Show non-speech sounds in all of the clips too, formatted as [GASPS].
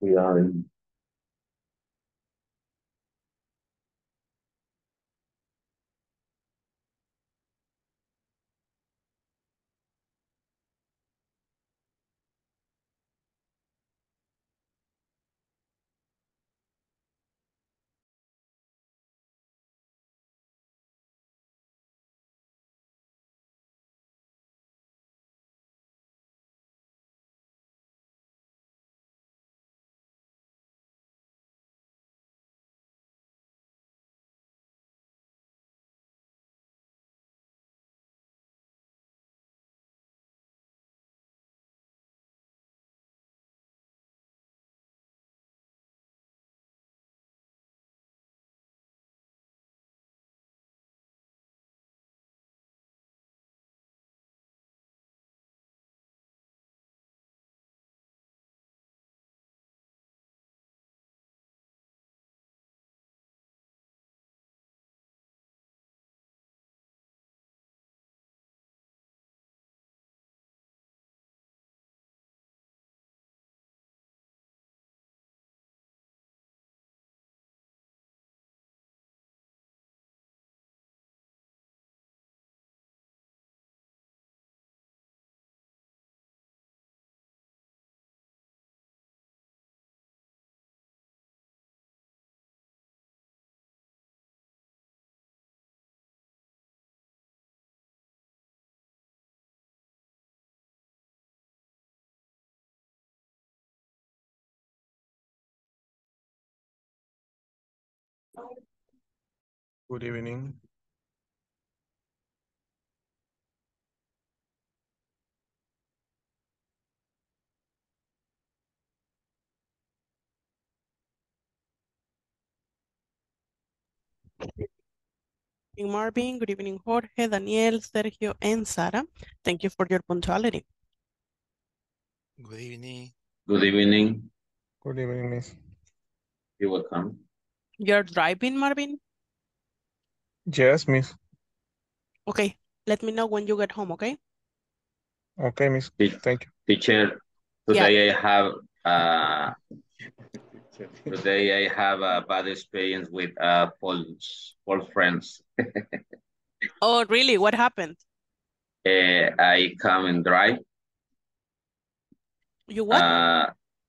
We are in. Good evening. Good evening, Marvin. Good evening, Jorge, Daniel, Sergio, and Sara. Thank you for your punctuality. Good evening. Good evening. Good evening, Miss. You're welcome. You're driving, Marvin? Yes, Miss. Okay, let me know when you get home, okay? Okay, Miss. Te- Thank you. Teacher, today I have, uh, today I have a bad experience with, uh, false, false friends. [LAUGHS] Oh, really? What happened? Uh, I come and drive, You what? uh,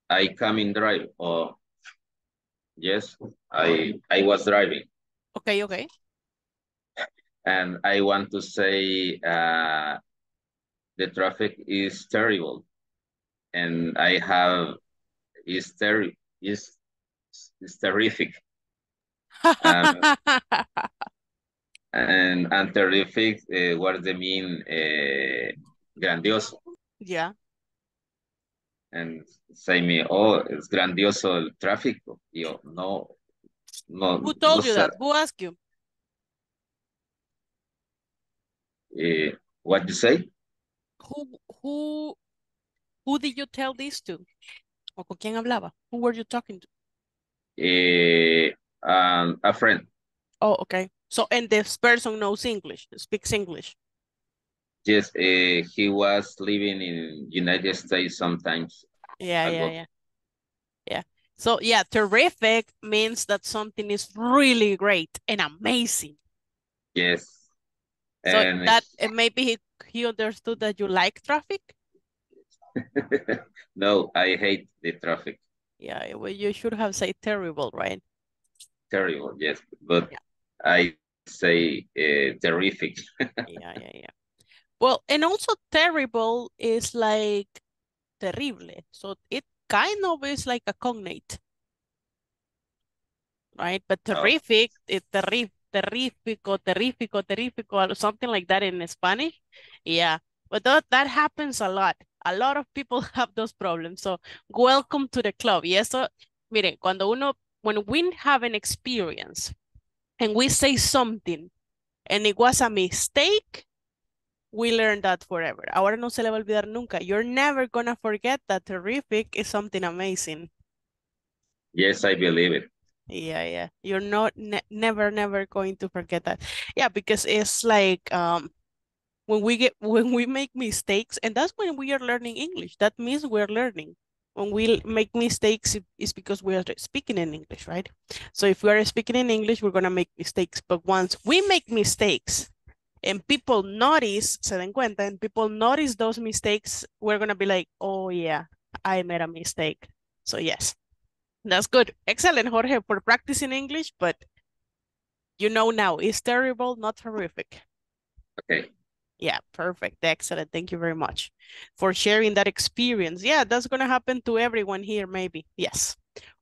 I come and drive, or, yes, I, I was driving. Okay, okay. And I want to say, uh, the traffic is terrible. And I have, is terri is, is terrific. Um, [LAUGHS] And, and terrific, uh, what does it mean? Uh, grandioso. yeah. And say me, oh, it's grandioso el tráfico. Yo, no, no. Who told no you that? Who asked you? Eh, what you say? Who, who, who did you tell this to? ¿O con quién hablaba? Who were you talking to? Eh, um, a friend. Oh, okay. So, and this person knows English, speaks English. Yes, uh, he was living in United States sometimes. Yeah, yeah, yeah. Yeah. So, yeah, terrific means that something is really great and amazing. Yes. So that maybe he, he understood that you like traffic. [LAUGHS] no, I hate the traffic. Yeah, well, you should have said terrible, right? Terrible, yes, but Yeah. I say uh, terrific. [LAUGHS] Yeah, yeah, yeah. Well, and also terrible is like terrible. So it kind of is like a cognate. Right? But Oh. terrific, it terri terrifico, terrifico, terrifico, terrifico, or something like that in Spanish. Yeah. But that, that happens a lot. A lot of people [LAUGHS] have those problems. So welcome to the club. Y eso, miren, cuando uno, when we have an experience and we say something and it was a mistake, we learn that forever. Ahora no se le va a olvidar nunca. You're never gonna forget that terrific is something amazing. Yes, I believe it. Yeah, yeah. You're not ne never, never going to forget that. Yeah, because it's like um when we get [LAUGHS] when we make mistakes, and that's when we are learning English. That means we're learning. when we make mistakes, it- it's because we are speaking in English, right? So if we are speaking in English, we're gonna make mistakes. But once we make mistakes and people notice, se den cuenta, and people notice those mistakes, we're gonna be like, oh yeah, I made a mistake. So yes, that's good. Excellent, Jorge, for practicing English, but you know now, it's terrible, not horrific. Okay. Yeah, perfect. Excellent. Thank you very much for sharing that experience. Yeah, that's going to happen to everyone here, maybe. Yes.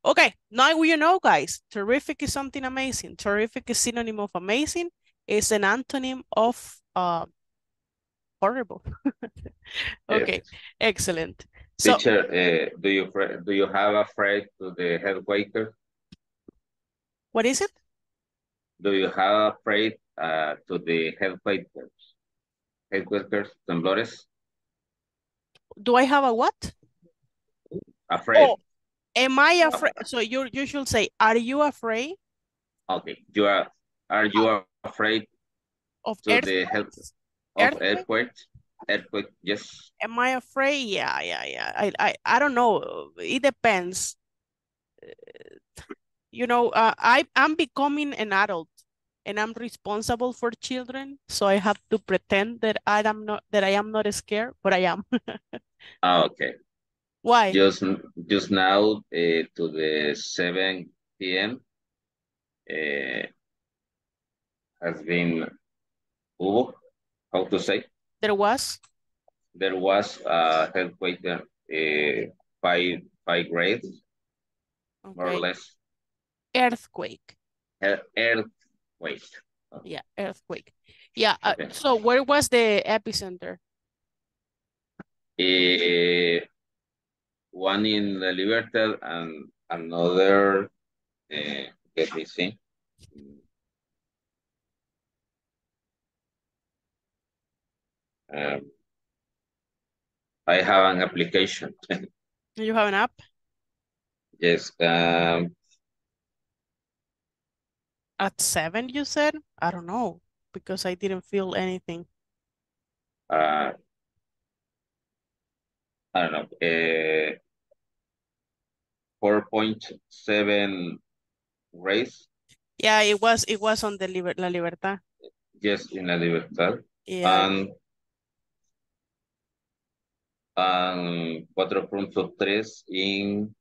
Okay, now you know, guys, terrific is something amazing. Terrific is synonym of amazing. It's an antonym of uh, horrible. [LAUGHS] Okay, Yes. excellent. So, Teacher, uh, do you do you have a phrase to the head waiter? what is it? Do you have a phrase uh, to the head waiters? Head waiters, temblores? Do I have a what? A phrase. Oh, am I afraid? So you you should say, are you afraid Okay. You are are you afraid of to the head of Earthquake? earthquake? Earthquake, yes. Am I afraid? Yeah, yeah, yeah. I, I, I don't know. It depends. You know, uh, I, I'm becoming an adult and I'm responsible for children. So I have to pretend that I am not, that I am not scared, but I am. [LAUGHS] Ah, okay. Why? Just just now uh, to the 7 p.m. Uh, has been hubo, how to say? There was? There was a earthquake uh, five five grades, more or less. Earthquake. Ear- Earthquake. Yeah, earthquake. Yeah. Uh, Okay. so where was the epicenter? Eh, one in La Libertad and another, uh, let me see. Um, I have an application. [LAUGHS] You have an app? Yes, um, At seven, you said? I don't know, because I didn't feel anything. uh, I don't know, uh, four point seven race. Yeah, it was, it was on the Liber La Libertad. yes, in La Libertad. Yeah. And and 4.3 in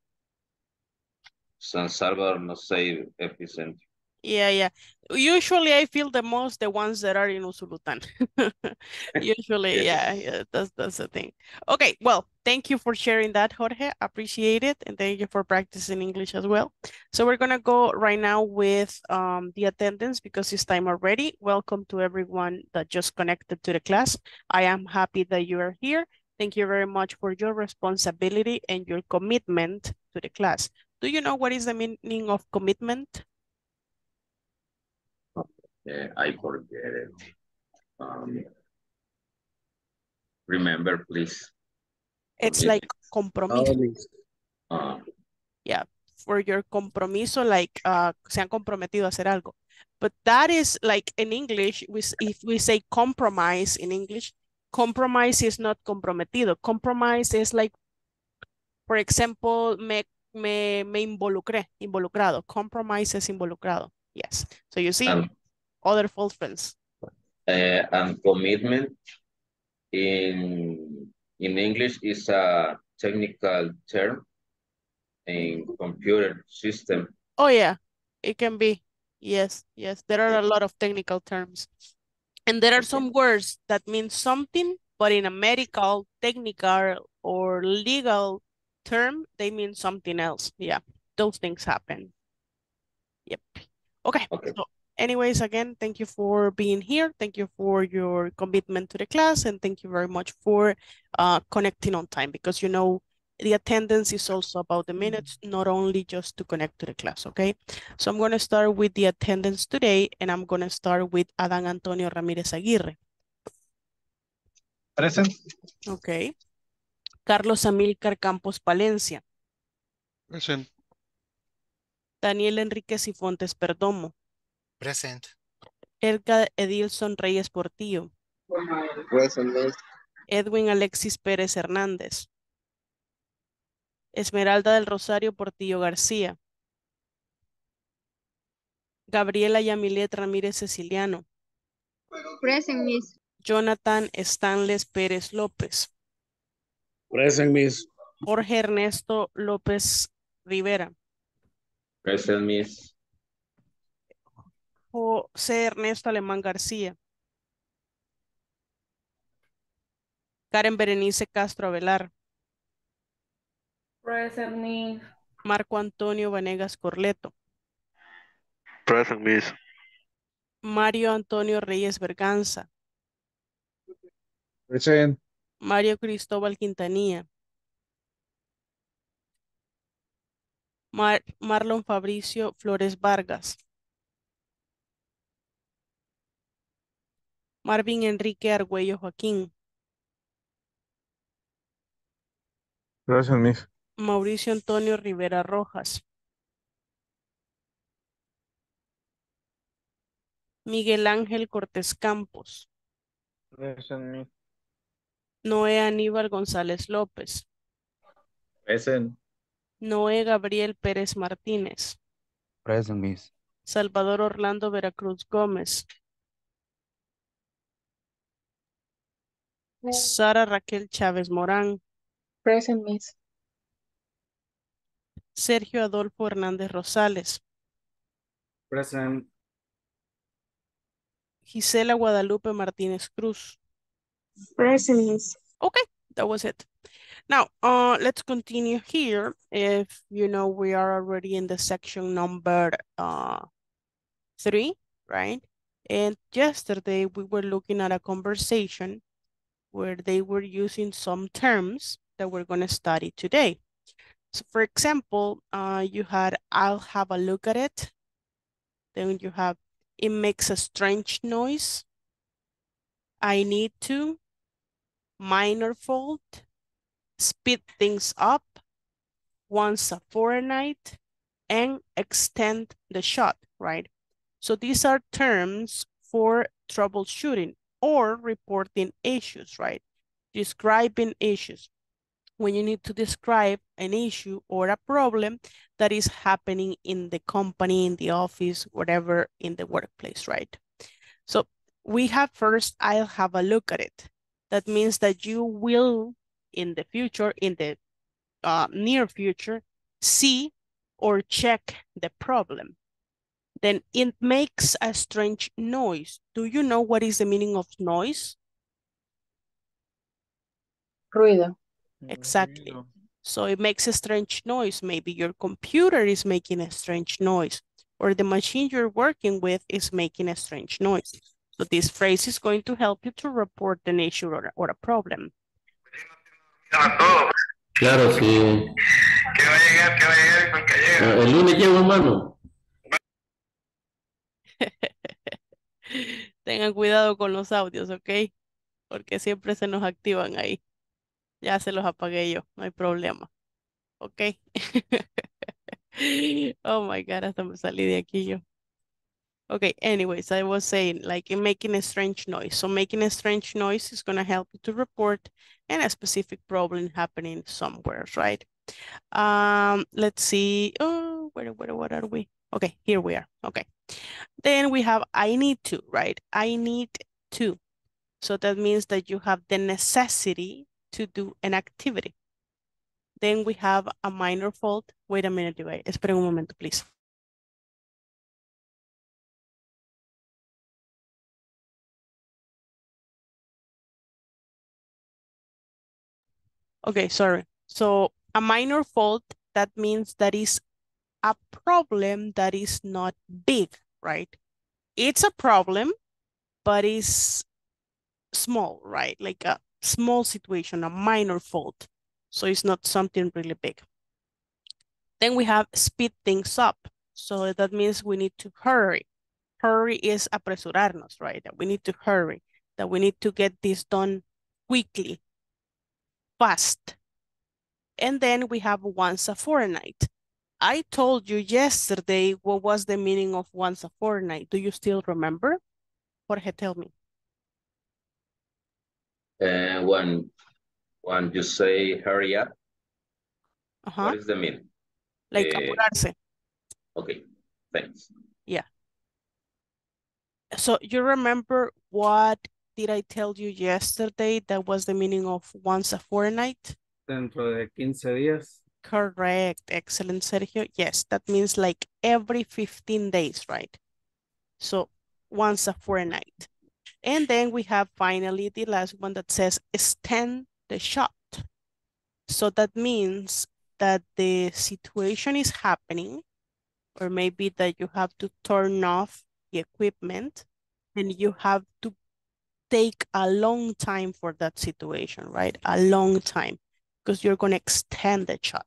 San Salvador, no sé, epicentro. Yeah, yeah. Usually I feel the most the ones that are in Usulután. [LAUGHS] Usually, yeah, yeah, that's that's the thing. Okay, well, thank you for sharing that, Jorge. Appreciate it. And thank you for practicing English as well. So we're gonna go right now with um the attendance because it's time already. Welcome to everyone that just connected to the class. I am happy that you are here. Thank you very much for your responsibility and your commitment to the class. Do you know what is the meaning of commitment? Uh, I forget it. Um, remember, please. It's Commitment. like compromiso. Uh, for your compromiso, like uh, se han comprometido a hacer algo. But that is like in English, we, if we say compromise in English, compromise is not comprometido. Compromise is like, for example, me, me, me involucré, involucrado. Compromise es involucrado. Yes. So you see, and other false friends. uh, and commitment in in English is a technical term in computer system. Oh yeah, it can be. Yes, yes. There are a lot of technical terms. And there are some words that mean something, but in a medical, technical, or legal term, they mean something else. Yeah, those things happen. Yep. Okay. Okay. So anyways, again, thank you for being here. Thank you for your commitment to the class, and thank you very much for uh, connecting on time because you know the attendance is also about the minutes, not only just to connect to the class, okay? So I'm going to start with the attendance today, and I'm going to start with Adan Antonio Ramirez Aguirre, Present. okay? Carlos Amílcar Campos Palencia, Present. Daniel Enrique Cifontes Perdomo, Present. Edgar Edilson Reyes Portillo, Present. Edwin Alexis Pérez Hernández, Esmeralda del Rosario Portillo García. Gabriela Yamilet Ramírez Ceciliano. Present, Miss. Jonathan Stanles Pérez López. Present, Miss. Jorge Ernesto López Rivera. Present, Miss. José Ernesto Alemán García. Karen Berenice Castro Avelar. Present, Miss. Marco Antonio Vanegas Corleto. Present, Miss. Mario Antonio Reyes Berganza. Present. Mario Cristóbal Quintanilla. Mar- Marlon Fabricio Flores Vargas. Marvin Enrique Argüello Joaquín. Present, Miss. Mauricio Antonio Rivera Rojas. Miguel Ángel Cortés Campos. Present, Miss. Noé Aníbal González López. Present. Noé Gabriel Pérez Martínez. Present, Miss. Salvador Orlando Veracruz Gómez. Sara Raquel Chávez Morán. Present, Miss. Sergio Adolfo Hernández Rosales. Present. Gisela Guadalupe Martínez Cruz. Present, Okay, that was it. Now, uh, let's continue here. If you know, we are already in the section number uh, three, right? And yesterday we were looking at a conversation where they were using some terms that we're going to study today. So for example, uh, you had, I'll have a look at it. Then you have, it makes a strange noise. I need to, minor fault, speed things up, once a fortnight, and extend the shot, right? So these are terms for troubleshooting or reporting issues, right? Describing issues. When you need to describe an issue or a problem that is happening in the company, in the office, whatever, in the workplace, right? So we have first, I'll have a look at it. That means that you will, in the future, in the uh, near future, see or check the problem. Then it makes a strange noise. Do you know what is the meaning of noise? Ruido. Exactly. Mm-hmm. So it makes a strange noise. Maybe your computer is making a strange noise or the machine you're working with is making a strange noise. So this phrase is going to help you to report an issue or, or a problem. Claro, sí. Que va a llegar, que va a llegar porque llega. El lunes llego, hermano. [LAUGHS] Tengan cuidado con los audios, ¿ok? Porque siempre se nos activan ahí. Ya se los apagué yo, no hay problema. Ok. [LAUGHS] oh my God, hasta me salí de aquí yo. Okay, anyways, I was saying like in making a strange noise. So making a strange noise is going to help you to report and a specific problem happening somewhere, right? Um, let's see. Oh, where, where, what are we? Okay, here we are. Okay. Then we have I need to, right? I need to. So that means that you have the necessity to do an activity. Then we have a minor fault. Wait a minute, Duay. Esperen un momento, please. Okay, sorry. So a minor fault, that means that is a problem that is not big, right? It's a problem, but it's small, right? Like a small situation, a minor fault. So it's not something really big. Then we have speed things up. So that means we need to hurry. Hurry is apresurarnos, right? That we need to hurry, that we need to get this done quickly, fast. And then we have once a fortnight. I told you yesterday what was the meaning of once a fortnight. Do you still remember? Jorge, tell me. And when when you say hurry up, Ajá, What is the meaning? like Eh, apurarse. Okay, thanks. Yeah. So you remember what did I tell you yesterday? That was the meaning of once a fortnight? Dentro de 15 días. Correct. Excellent, Sergio. Yes, that means like every 15 days, right? So once a fortnight. And then we have finally the last one that says extend the shot. So that means that the situation is happening, or maybe that you have to turn off the equipment and you have to take a long time for that situation, right? A long time because you're going to extend the shot.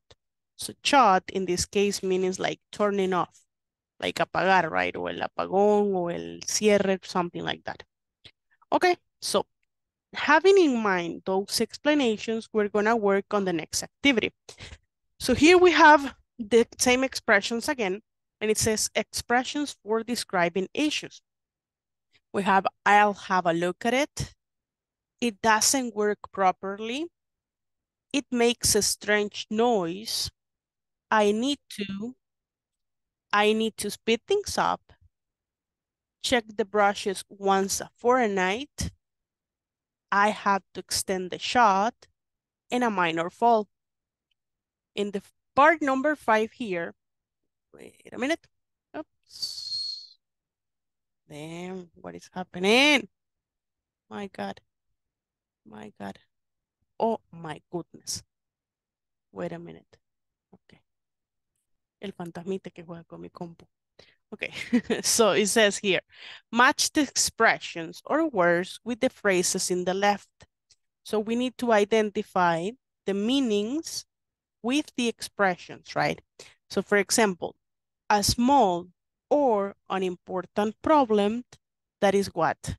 So shot in this case means like turning off, like apagar, right? Or el apagón or el cierre, something like that. Okay, so having in mind those explanations, we're going to work on the next activity. So here we have the same expressions again, and it says expressions for describing issues. We have, I'll have a look at it. It doesn't work properly. It makes a strange noise. I need to, I need to speed things up. Check the brushes once for a fortnight. I have to extend the shot and a minor fault. In the part number five here, wait a minute. Oops. Damn, what is happening? My God. My God. Oh my goodness. Wait a minute. Okay. El fantasmita que juega con mi compu. Okay, [LAUGHS] so it says here, match the expressions or words with the phrases in the left. So we need to identify the meanings with the expressions, right? So for example, a small or unimportant problem, that is what?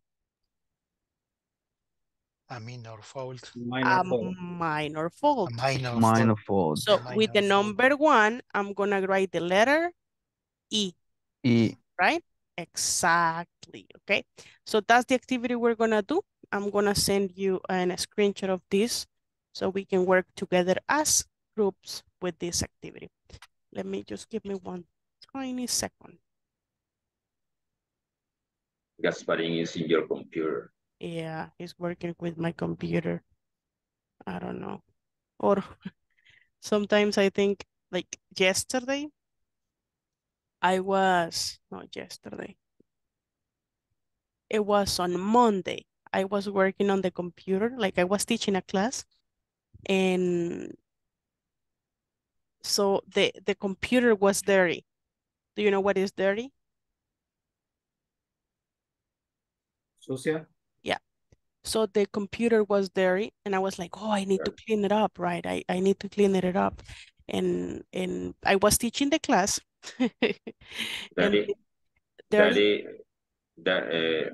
A minor fault. Minor A fault. minor A fault. minor Minor fault. fault. So a with the minor fault. number one, I'm gonna write the letter E, Y right? Exactly, okay? So that's the activity we're gonna do. I'm gonna send you an, a screenshot of this so we can work together as groups with this activity. Let me just give me one tiny second. Gasparin is in your computer. Yeah, he's working with my computer. I don't know. Or [LAUGHS] sometimes I think like yesterday, I was, not yesterday. It was on Monday. I was working on the computer, like I was teaching a class and so the, the computer was dirty. Do you know what is dirty? sucia. Yeah. So the computer was dirty and I was like, oh, I need to clean it up, right? I, I need to clean it up. And and I was teaching the class. [LAUGHS] and Daddy, daddy, that,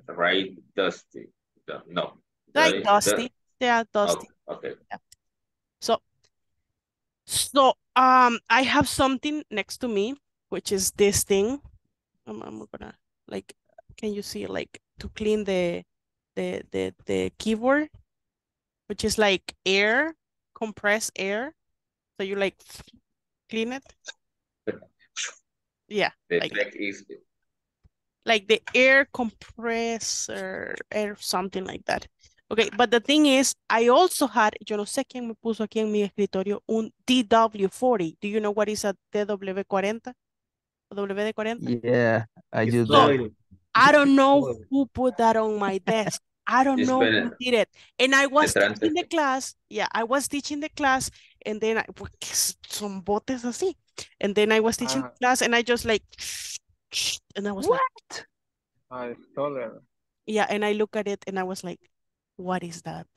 uh, right, dusty. No, Daddy, dusty. Yeah, Oh, dusty. okay. So so um I have something next to me, which is this thing. I'm, I'm gonna like can you see like to clean the the the the keyboard, which is like air, compressed air. So you like clean it. Yeah, The like tech is, like the air compressor, air something like that. Okay, but the thing is, I also had, yo no sé quién me puso aquí en mi escritorio, un DW40. Do you know what is a DW40? A WD-40? Yeah, I So- that. I don't know who put that on my desk. I don't It's know who been- did it. And I was Entrante. teaching the class. Yeah, I was teaching the class and then I, porque s- son botes así. And then I was teaching the Ah. class and I just like, and I was like, I stole it. yeah, and I look at it and I was like, what is that?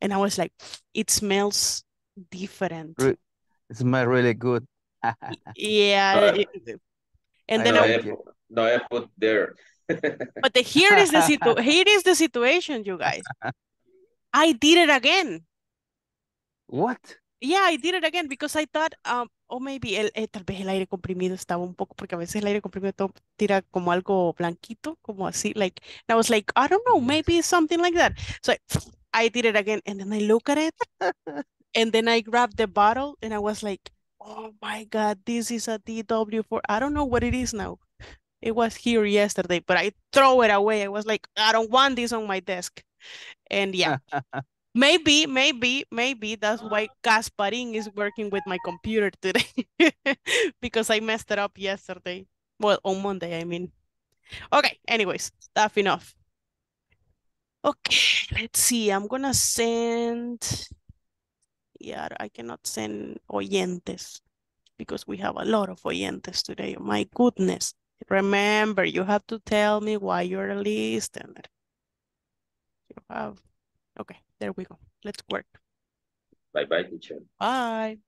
And I was like, it smells different. Re- It smells really good. [LAUGHS] Yeah. No, it- it- and I then no, I, like I put, no, I put there. But the, here is the situ [LAUGHS] here is the situation, you guys. I did it again. What? Yeah, I did it again because I thought, um, or maybe el, eh, tal vez el aire comprimido estaba un poco, porque a veces el aire comprimido tira como algo blanquito, como así, like, and I was like, I don't know, maybe something like that. So I, I did it again, and then I look at it, [LAUGHS] and then I grabbed the bottle, and I was like, Oh my God, this is a DW4. I don't know what it is now. It was here yesterday, but I throw it away. I was like, I don't want this on my desk. And yeah, [LAUGHS] maybe, maybe, maybe that's why Gasparin is working with my computer today [LAUGHS] because I messed it up yesterday. Well, on Monday, I mean. Okay, anyways, that's enough. Okay, let's see. I'm gonna send. Yeah, I cannot send oyentes because we have a lot of oyentes today. Oh my goodness. Remember, you have to tell me why you're a listener. You have. Okay, there we go. Let's work. Bye-bye, teacher. Bye.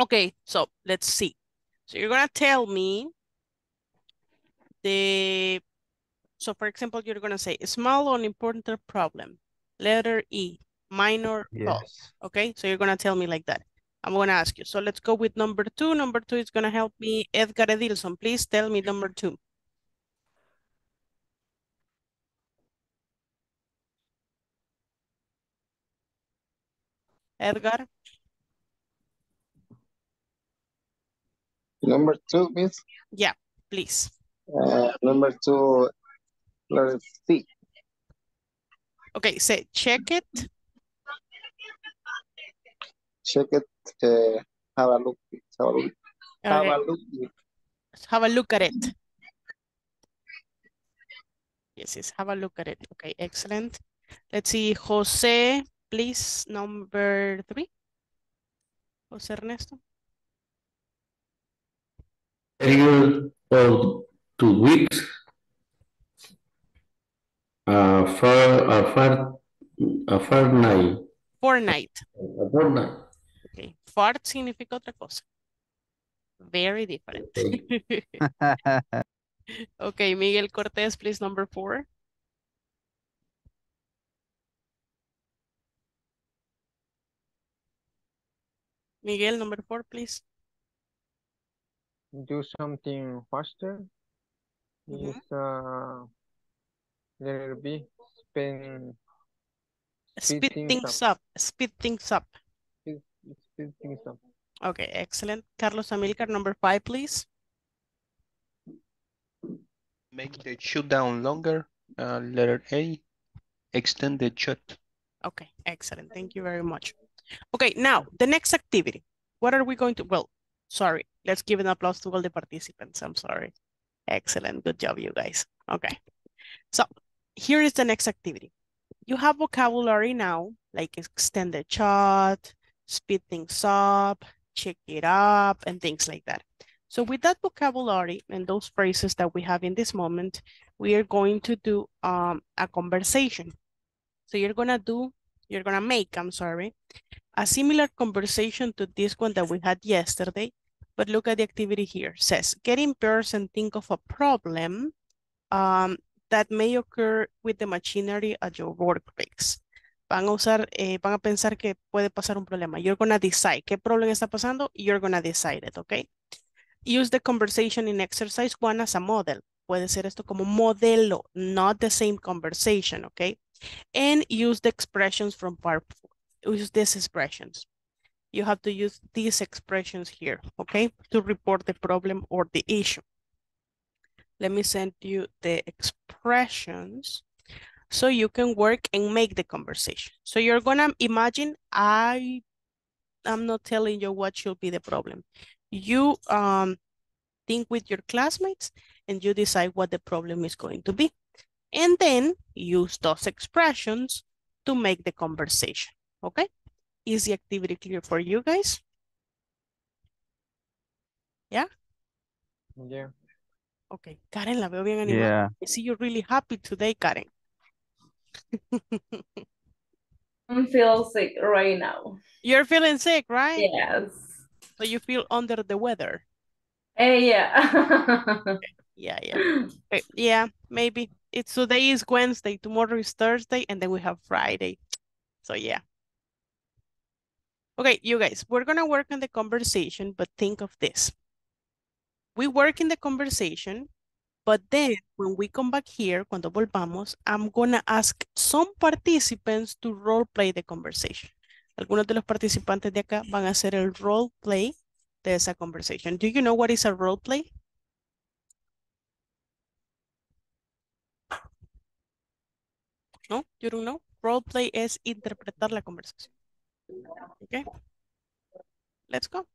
Okay, so let's see. So you're gonna tell me the, so for example, you're gonna say small or important problem, letter E, minor cause. Yes. Okay, so you're gonna tell me like that. I'm gonna ask you. So let's go with number two. Number two is gonna help me. Edgar Edilson, please tell me number two. Edgar, Number two, Miss. please. Uh, number two, letter C. Okay, say check it. Check it. Uh, have a look. Have a look. Have a look. have a look at it. Yes, yes, have a look at it. Okay, excellent. Let's see, Jose, please, number three. Jose Ernesto. Period of two weeks. A far, a far, a far night, fortnight. a fortnight. Okay, fart significa otra cosa. Very different. Okay, [LAUGHS] Miguel Cortés, please, number four. Miguel, number four, please. Do something faster Mhm. is uh letter B spin Speed Speed things things up, speed things up. speed, speed things up. Okay, excellent. Carlos Amilcar, number five, please. Make the shutdown longer. Uh, letter A. Extend the shut. Okay, excellent. Thank you very much. Okay, now the next activity. What are we going to? Well, sorry. Let's give an applause to all the participants. I'm sorry. Excellent. Good job, you guys. Okay. So here is the next activity. You have vocabulary now, like extended shot, speed things up, check it up, and things like that. So with that vocabulary and those phrases that we have in this moment, we are going to do um, a conversation. So you're gonna do, you're gonna make, I'm sorry, a similar conversation to this one that we had yesterday, but look at the activity here. Says, get in pairs and think of a problem um, that may occur with the machinery at your workplace. Van a usar, eh, van a pensar que puede pasar un problema. You're gonna decide qué problema está pasando. You're gonna decide it, okay? Use the conversation in exercise one as a model. Puede ser esto como modelo, not the same conversation, okay? And use the expressions from part four. Use these expressions. You have to use these expressions here, okay? To report the problem or the issue. Let me send you the expressions so you can work and make the conversation. So you're gonna imagine I am not telling you what should be the problem. You um think with your classmates and you decide what the problem is going to be. And then use those expressions to make the conversation. Okay? Is the activity clear for you guys? Yeah. Yeah. Okay, Karen, la veo bien animada. Yeah. I see you're really happy today, Karen. [LAUGHS] I feel sick right now. You're feeling sick, right? Yes. So you feel under the weather. Eh, yeah. [LAUGHS] Yeah, yeah. Yeah, maybe. It's today is Wednesday, tomorrow is Thursday, and then we have Friday. So yeah. Okay, you guys, we're gonna work on the conversation, but think of this. We work in the conversation, but then when we come back here, cuando volvamos, I'm gonna ask some participants to role play the conversation. Algunos de los participantes de acá van a hacer el role play de esa conversation. Do you know what is a role play? No, you don't know. Role play es interpretar la conversación. Okay. Let's go.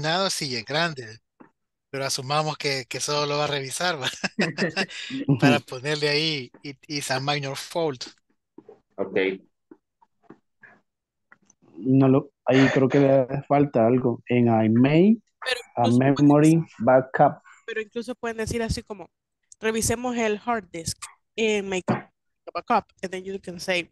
Asignado sí es grande, pero asumamos que, que solo lo va a revisar ¿va? [LAUGHS] para ponerle ahí it is a minor fault. Ok. No lo, ahí creo que le falta algo. En I made a incluso, memory backup. pero incluso pueden decir así como, revisemos el hard disk and make a backup. And then you can say,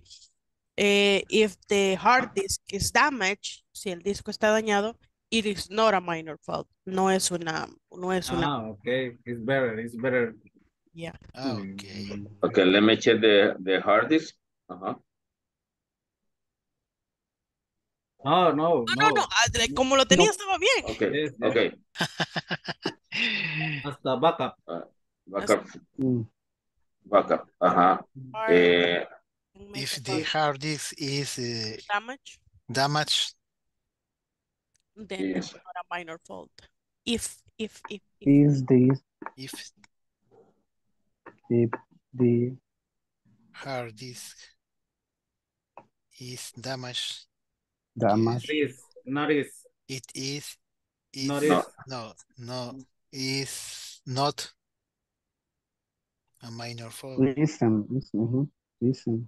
eh, if the hard disk is damaged, si el disco está dañado, it is not a minor fault. No es una, no es una, Ah, okay. It's better. It's better. yeah. Ah, ok. Okay, let me check the, the hard disk. Uh-huh. Oh, no, No, no, no, ah, como lo tenía estaba bien. Okay, Yes, yes. okay. [LAUGHS] Hasta backup. Uh, backup, Mm. backup. Uh-huh. Hard Eh, and make If the hard disk is uh, damage, damaged, then Yes. it's not a minor fault. If, if, if, if. Is this if the, the hard disk is damaged, damage? Is, not is. it is, is Not is. no, no, is not a minor fault. Listen, listen, listen.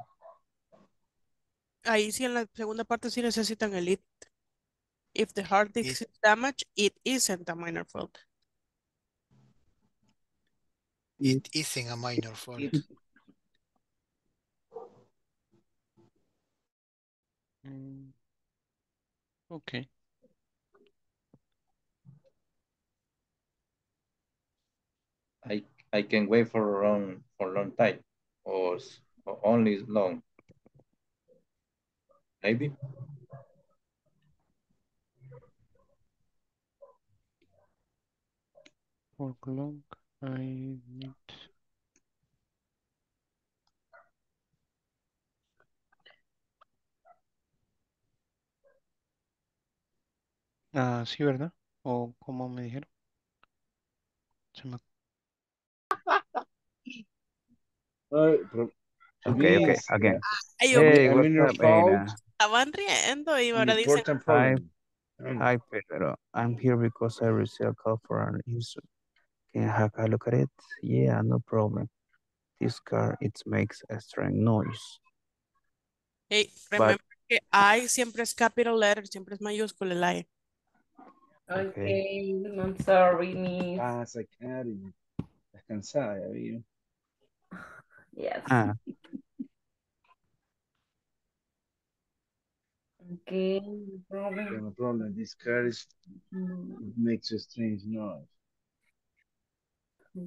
Ahí sí en la segunda parte sí necesitan el it. If the hard disk It- is damaged, it isn't a minor fault. It isn't a minor fault. It- Mm, Okay. I I can wait for a long for a long time or, or only long. Maybe. For long, I need. Ah, sí, ¿verdad? O como me dijeron. Se me- [LAUGHS] Ay, pero- Okay, okay, Yes, again. Ay, yo Hey, I what's mean, your up, fault. Ada? estaban riendo y An ahora dicen, important Hi, problem. Hi, Pedro. I'm here because I received a call for an issue. Can I have a look at it? Yeah, no problem. This car, it makes a strange noise. hey, But, remember que I siempre es capital letter, siempre es mayúscula el I. okay. Okay, I'm sorry, miss. Pasa, Karen. Estás cansada, ya vi. Yes. Ah, Okay, no problem. No problem. This car is, Mm, it makes a strange noise. My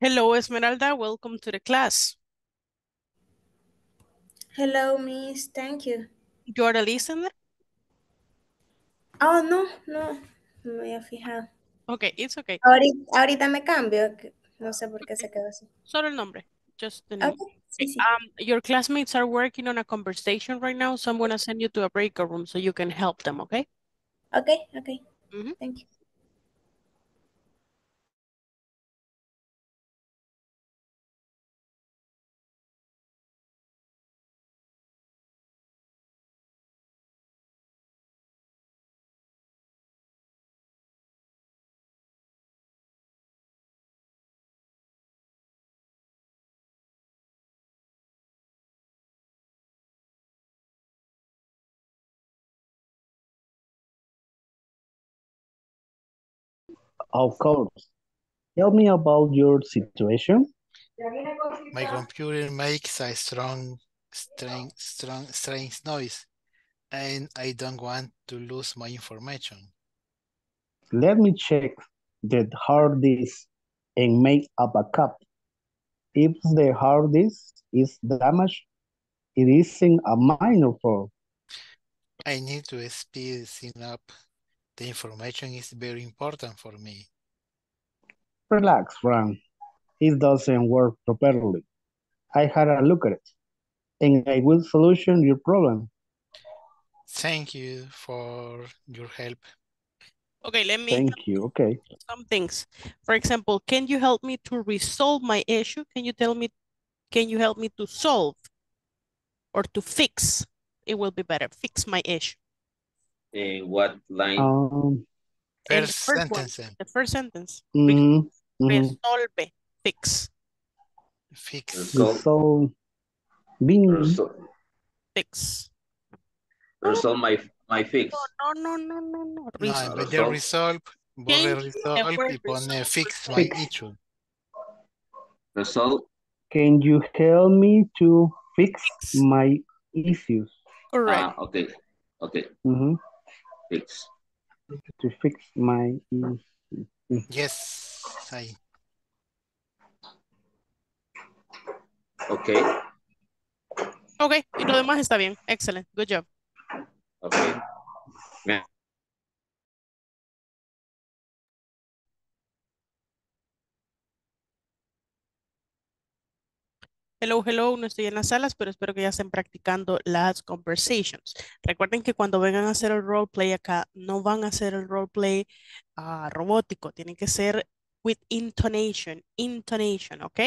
Hello, Esmeralda. Welcome to the class. Hello, Miss. Thank you. You are a listener? Oh, no, no. No me había fijado. Okay, it's okay. Ahorita, ahorita me cambio. No sé por qué se quedó así. Solo el nombre. Just the name. Okay, sí, sí. Um, your classmates are working on a conversation right now, so I'm going to send you to a breakout room so you can help them, okay? Okay, okay. Mhm. Thank you. Of course. Tell me about your situation. My computer makes a strong, strange, strong, strange noise, and I don't want to lose my information. Let me check the hard disk and make up a backup. If the hard disk is damaged, it isn't a minor fault. I need to speed things up. The information is very important for me. Relax, Frank. It doesn't work properly. I had a look at it, and I will solution your problem. Thank you for your help. Okay, let me Thank you. Okay. some things. For example, can you help me to resolve my issue? Can you tell me, can you help me to solve or to fix? It will be better. Fix my issue. In what line? Um, And the First first one, sentence. the first sentence. mhm. Resolve, fix, Fix. Resolve, So, being resolve, fix. resolve my, my fix. No, no, no, no, no. No, Resolve. en vez de resolve, borre Change resolve y pone resolve. fix my Fix. issue. Resolve, can you help me to fix my issues? Correct. ah, okay, okay, Mhm, fix. To fix my. Yes, ahí. Okay, Ok, y lo demás está bien. Excellent. Good job. okay. Hello, hello, no estoy en las salas, pero espero que ya estén practicando las conversations. Recuerden que cuando vengan a hacer el roleplay acá, no van a hacer el roleplay ah, robótico, tiene que ser with intonation, intonation, ¿ok?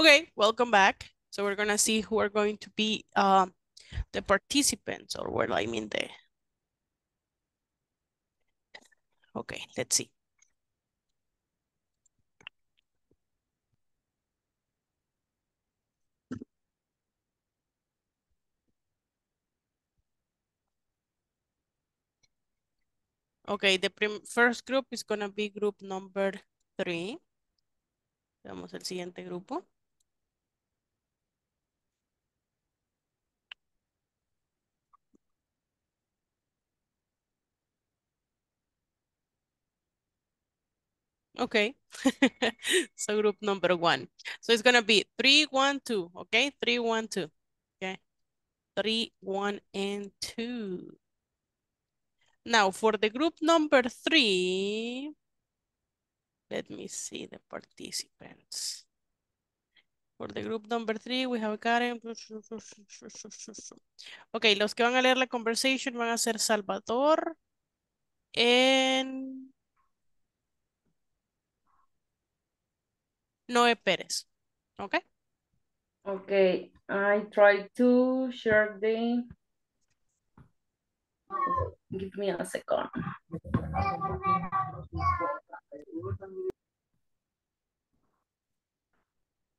Okay, welcome back. So we're gonna see who are going to be um, the participants or what I mean the. Okay, let's see. Okay, the first group is gonna be group number three. Vamos al siguiente grupo. Okay, [LAUGHS] so group number one. So it's gonna be three, one, two, okay? Three, one, two, okay? Three, one, and two. Now for the group number three, let me see the participants. For the group number three, we have Karen. Ok, los que van a leer la conversation van a ser Salvador en Noé Pérez. Ok. Okay, I try to share the. Give me a second.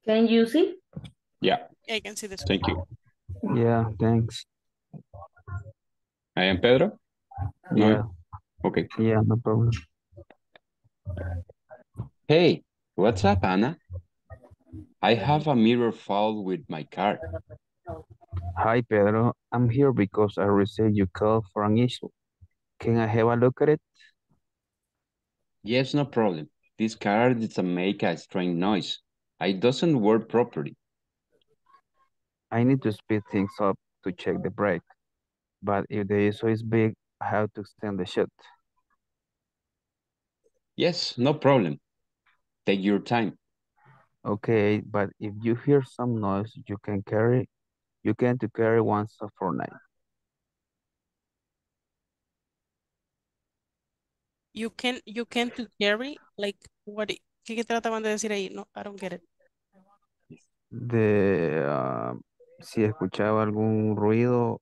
Can you see? Yeah, I can see this. thank you. Yeah, thanks. I am Pedro? Yeah. Okay. Yeah, no problem. Hey, what's up, Anna? I have a minor fault with my car. Hi, Pedro. I'm here because I received your call for an issue. Can I have a look at it? Yes, no problem. This car doesn't make a strange noise. It doesn't work properly. I need to speed things up to check the brake. But if the issue is big, I have to extend the shot. Yes, no problem. Take your time. Okay, but if you hear some noise, you can carry, you can to carry one for night. You can, you can to carry, like, what, i- ¿qué, trataban de decir ahí? No, I don't get it. De, ah, si escuchaba algún ruido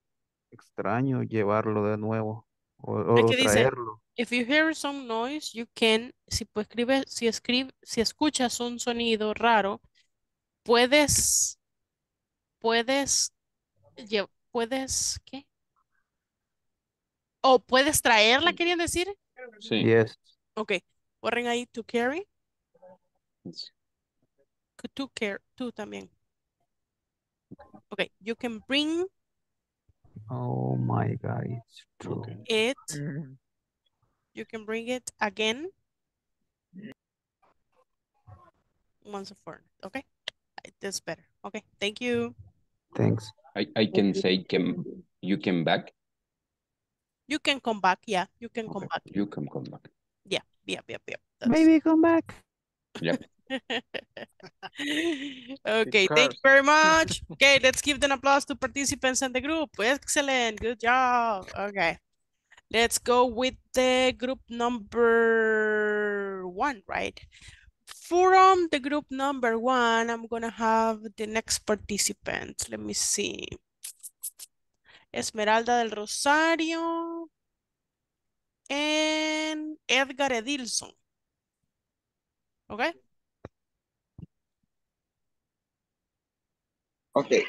extraño, llevarlo de nuevo o, o traerlo. If you hear some noise, you can, si pues escribe, si escribe, si escuchas un sonido raro, puedes, puedes, puedes, ¿qué? O puedes traerla, querían decir. Sí. Yes. Ok, borren ahí to carry. To care, to también. Ok, you can bring Oh my God, it's true. it. You can bring it again. Once for, okay? That's better. Okay, thank you. Thanks. I, I can say can you can back. You can come back. Yeah, you can come back. You can come back. Yeah, yeah, yeah, yeah. Maybe come back. Yep. [LAUGHS] okay, thank you very much. Okay, let's give an applause to participants in the group. Excellent, good job. Okay, let's go with the group number one, right? From the group number one, I'm gonna have the next participant. Let me see. Esmeralda del Rosario and Edgar Edilson. Okay. Okay.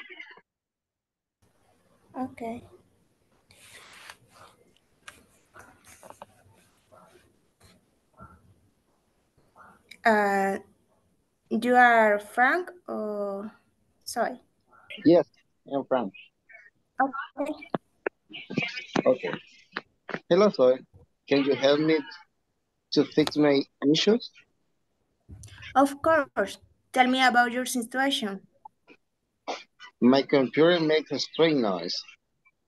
Okay. Uh, you are Frank or Soy? Yes, I'm Frank. Okay. Okay. Hello, Soy. Can you help me to fix my issues? Of course. Tell me about your situation. My computer makes a strange noise,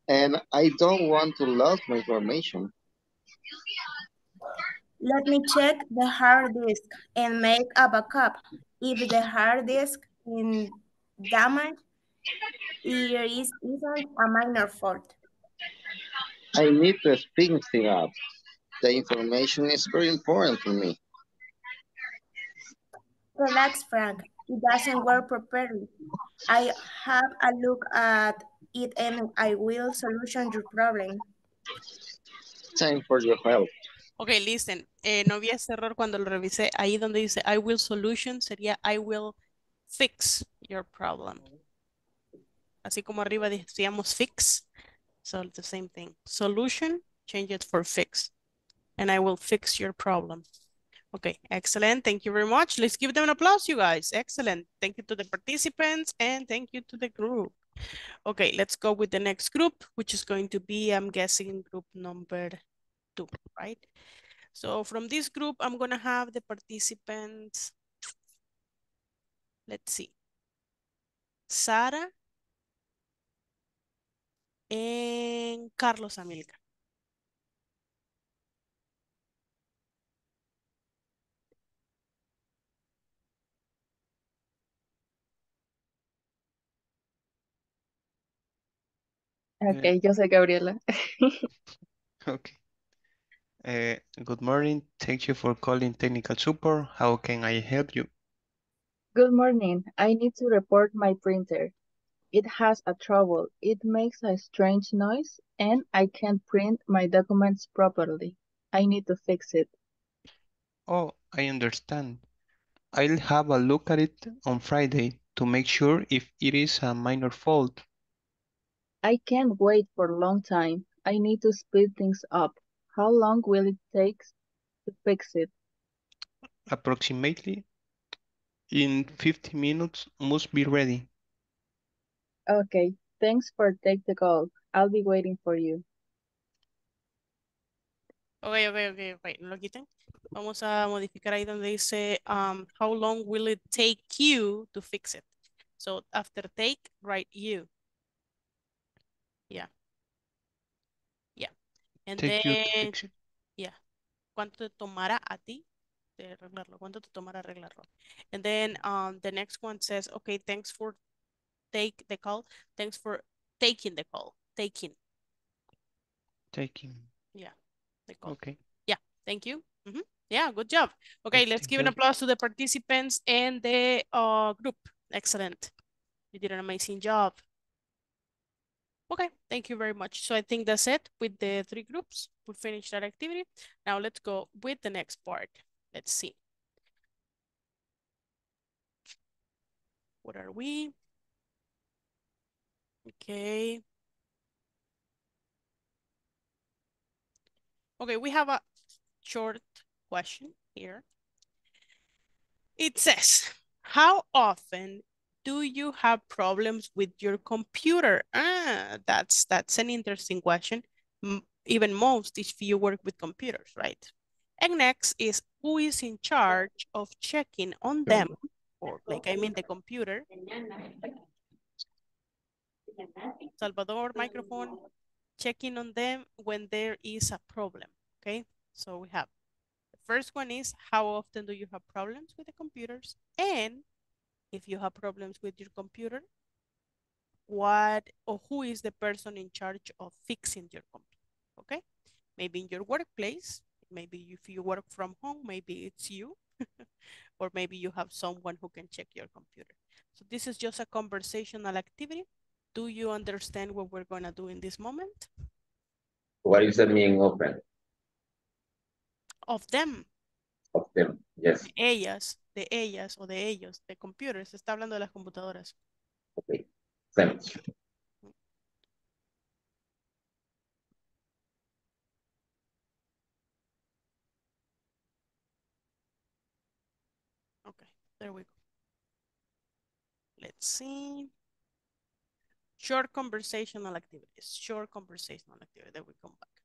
and I don't want to lose my information. Let me check the hard disk and make a backup. If the hard disk is damaged, it is isn't a minor fault. I need to speed things up. The information is very important to me. Relax, Frank. it doesn't work properly. I have a look at it and I will solution your problem. Thanks for your help. Ok, listen, eh, no vi ese error cuando lo revisé. Ahí donde dice I will solution sería I will fix your problem. Así como arriba decíamos fix. So it's the same thing. Solution, change it for fix. And I will fix your problem. Okay, excellent. Thank you very much. Let's give them an applause, you guys. Excellent. Thank you to the participants and thank you to the group. Okay, let's go with the next group, which is going to be, I'm guessing, group number two, right? So from this group, I'm going to have the participants. Let's see. Sara and Carlos Amilcar. Ok, eh. yo soy Gabriela. [LAUGHS] Okay. Uh, good morning. Thank you for calling technical support. How can I help you? Good morning. I need to report my printer. It has a trouble. It makes a strange noise and I can't print my documents properly. I need to fix it. Oh, I understand. I'll have a look at it on Friday to make sure if it is a minor fault. I can't wait for a long time. I need to speed things up. How long will it take to fix it? Approximately in 50 minutes must be ready. Okay, thanks for take the call. I'll be waiting for you. Ok, ok, ok, ok, no lo quiten. Vamos a modificar ahí donde dice, um, how long will it take you to fix it? So after take, write you. Yeah. Yeah. And Take then, yeah. ¿Cuánto te tomará a ti de arreglarlo? ¿Cuánto te tomará arreglarlo? And then um, the next one says, okay, thanks for take the call. Thanks for taking the call. Taking. Taking. Yeah. The call. Okay. Yeah. Thank you. Mhm. Yeah, good job. Okay, let's give an applause to the participants and the uh, group. Excellent. You did an amazing job. Okay, thank you very much. So I think that's it with the three groups. We finished that activity. Now let's go with the next part. Let's see. What are we? Okay. Okay, we have a short question here. It says, how often do you have problems with your computer? Ah, that's that's an interesting question. Even most if you work with computers, right? And next is who is in charge of checking on them, or like I mean the computer. Salvador, microphone, checking on them when there is a problem, okay? So we have, the first one is how often do you have problems with the computers? And if you have problems with your computer, what or who is the person in charge of fixing your computer, okay? Maybe in your workplace, maybe if you work from home, maybe it's you, [LAUGHS] or maybe you have someone who can check your computer. So this is just a conversational activity. Do you understand what we're gonna do in this moment? What is the meaning open Of them, of them? Yes. ellas, de ellas o de ellos, de computers, está hablando de las computadoras. Okay. Thanks. Okay, there we go. Let's see. Short conversational activities, short conversational activity, there we come back.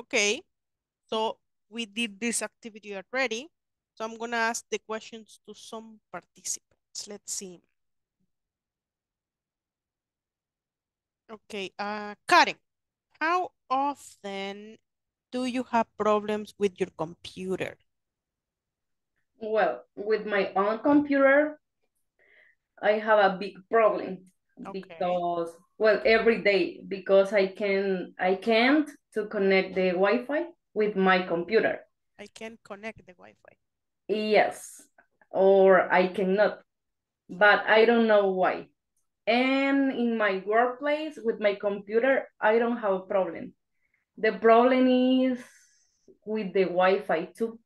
Okay, so we did this activity already. So I'm gonna ask the questions to some participants. Let's see. Okay, uh, Karen, how often do you have problems with your computer? Well, with my own computer, I have a big problem because well every day because I can I can't to connect the Wi-Fi with my computer. I can connect the Wi-Fi. Yes, or I cannot, but I don't know why. And in my workplace with my computer, I don't have a problem. The problem is with the Wi-Fi too,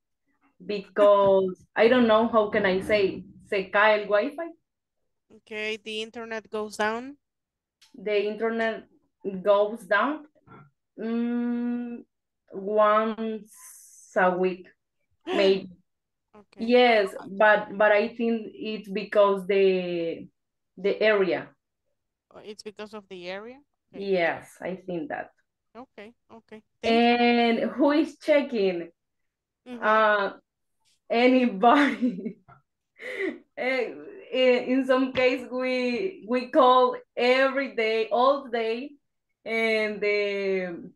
because [LAUGHS] I don't know how can I say, se cae el Wi-Fi. Okay, the internet goes down. The internet goes down mm, once a week, [GASPS] maybe. Okay. Yes, but but I think it's because the the area. Oh, It's because of the area? Yes, I think that. Okay, okay. And who is checking? Mm-hmm. Uh, anybody. [LAUGHS] Eh, eh, in some case, we we call every day, all day, and the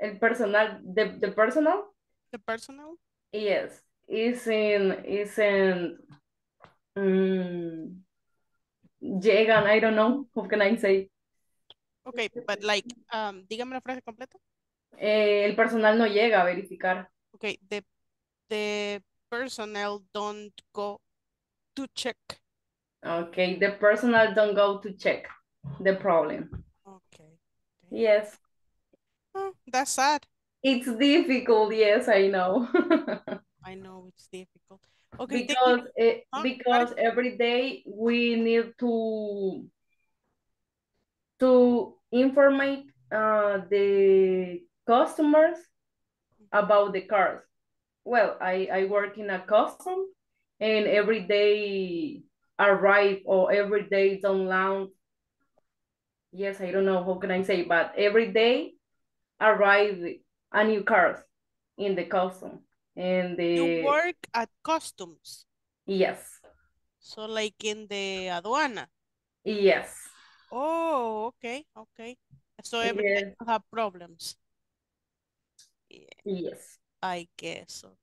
el personal, the, the personal, The personal? yes, isn't isn't mm, llegan. I don't know. How can I say? Okay, but like, um, dígame la frase completa. Eh, el personal no llega a verificar. Okay, the, the personnel don't go to check. Okay, the personal don't go to check the problem. Okay. Yes. Oh, that's sad. It's difficult, yes, I know. [LAUGHS] I know it's difficult. Okay, because you. eh, Huh? because every day we need to to informate uh, the customers about the cars. Well, I, I work in a custom and every day arrive or every day download. Yes, I don't know how can I say, but every day arrive a new cars in the custom. And the You work at customs. yes, So like in the aduana. yes. Oh, okay, okay. So every day Yes. have problems. Yes. I guess so.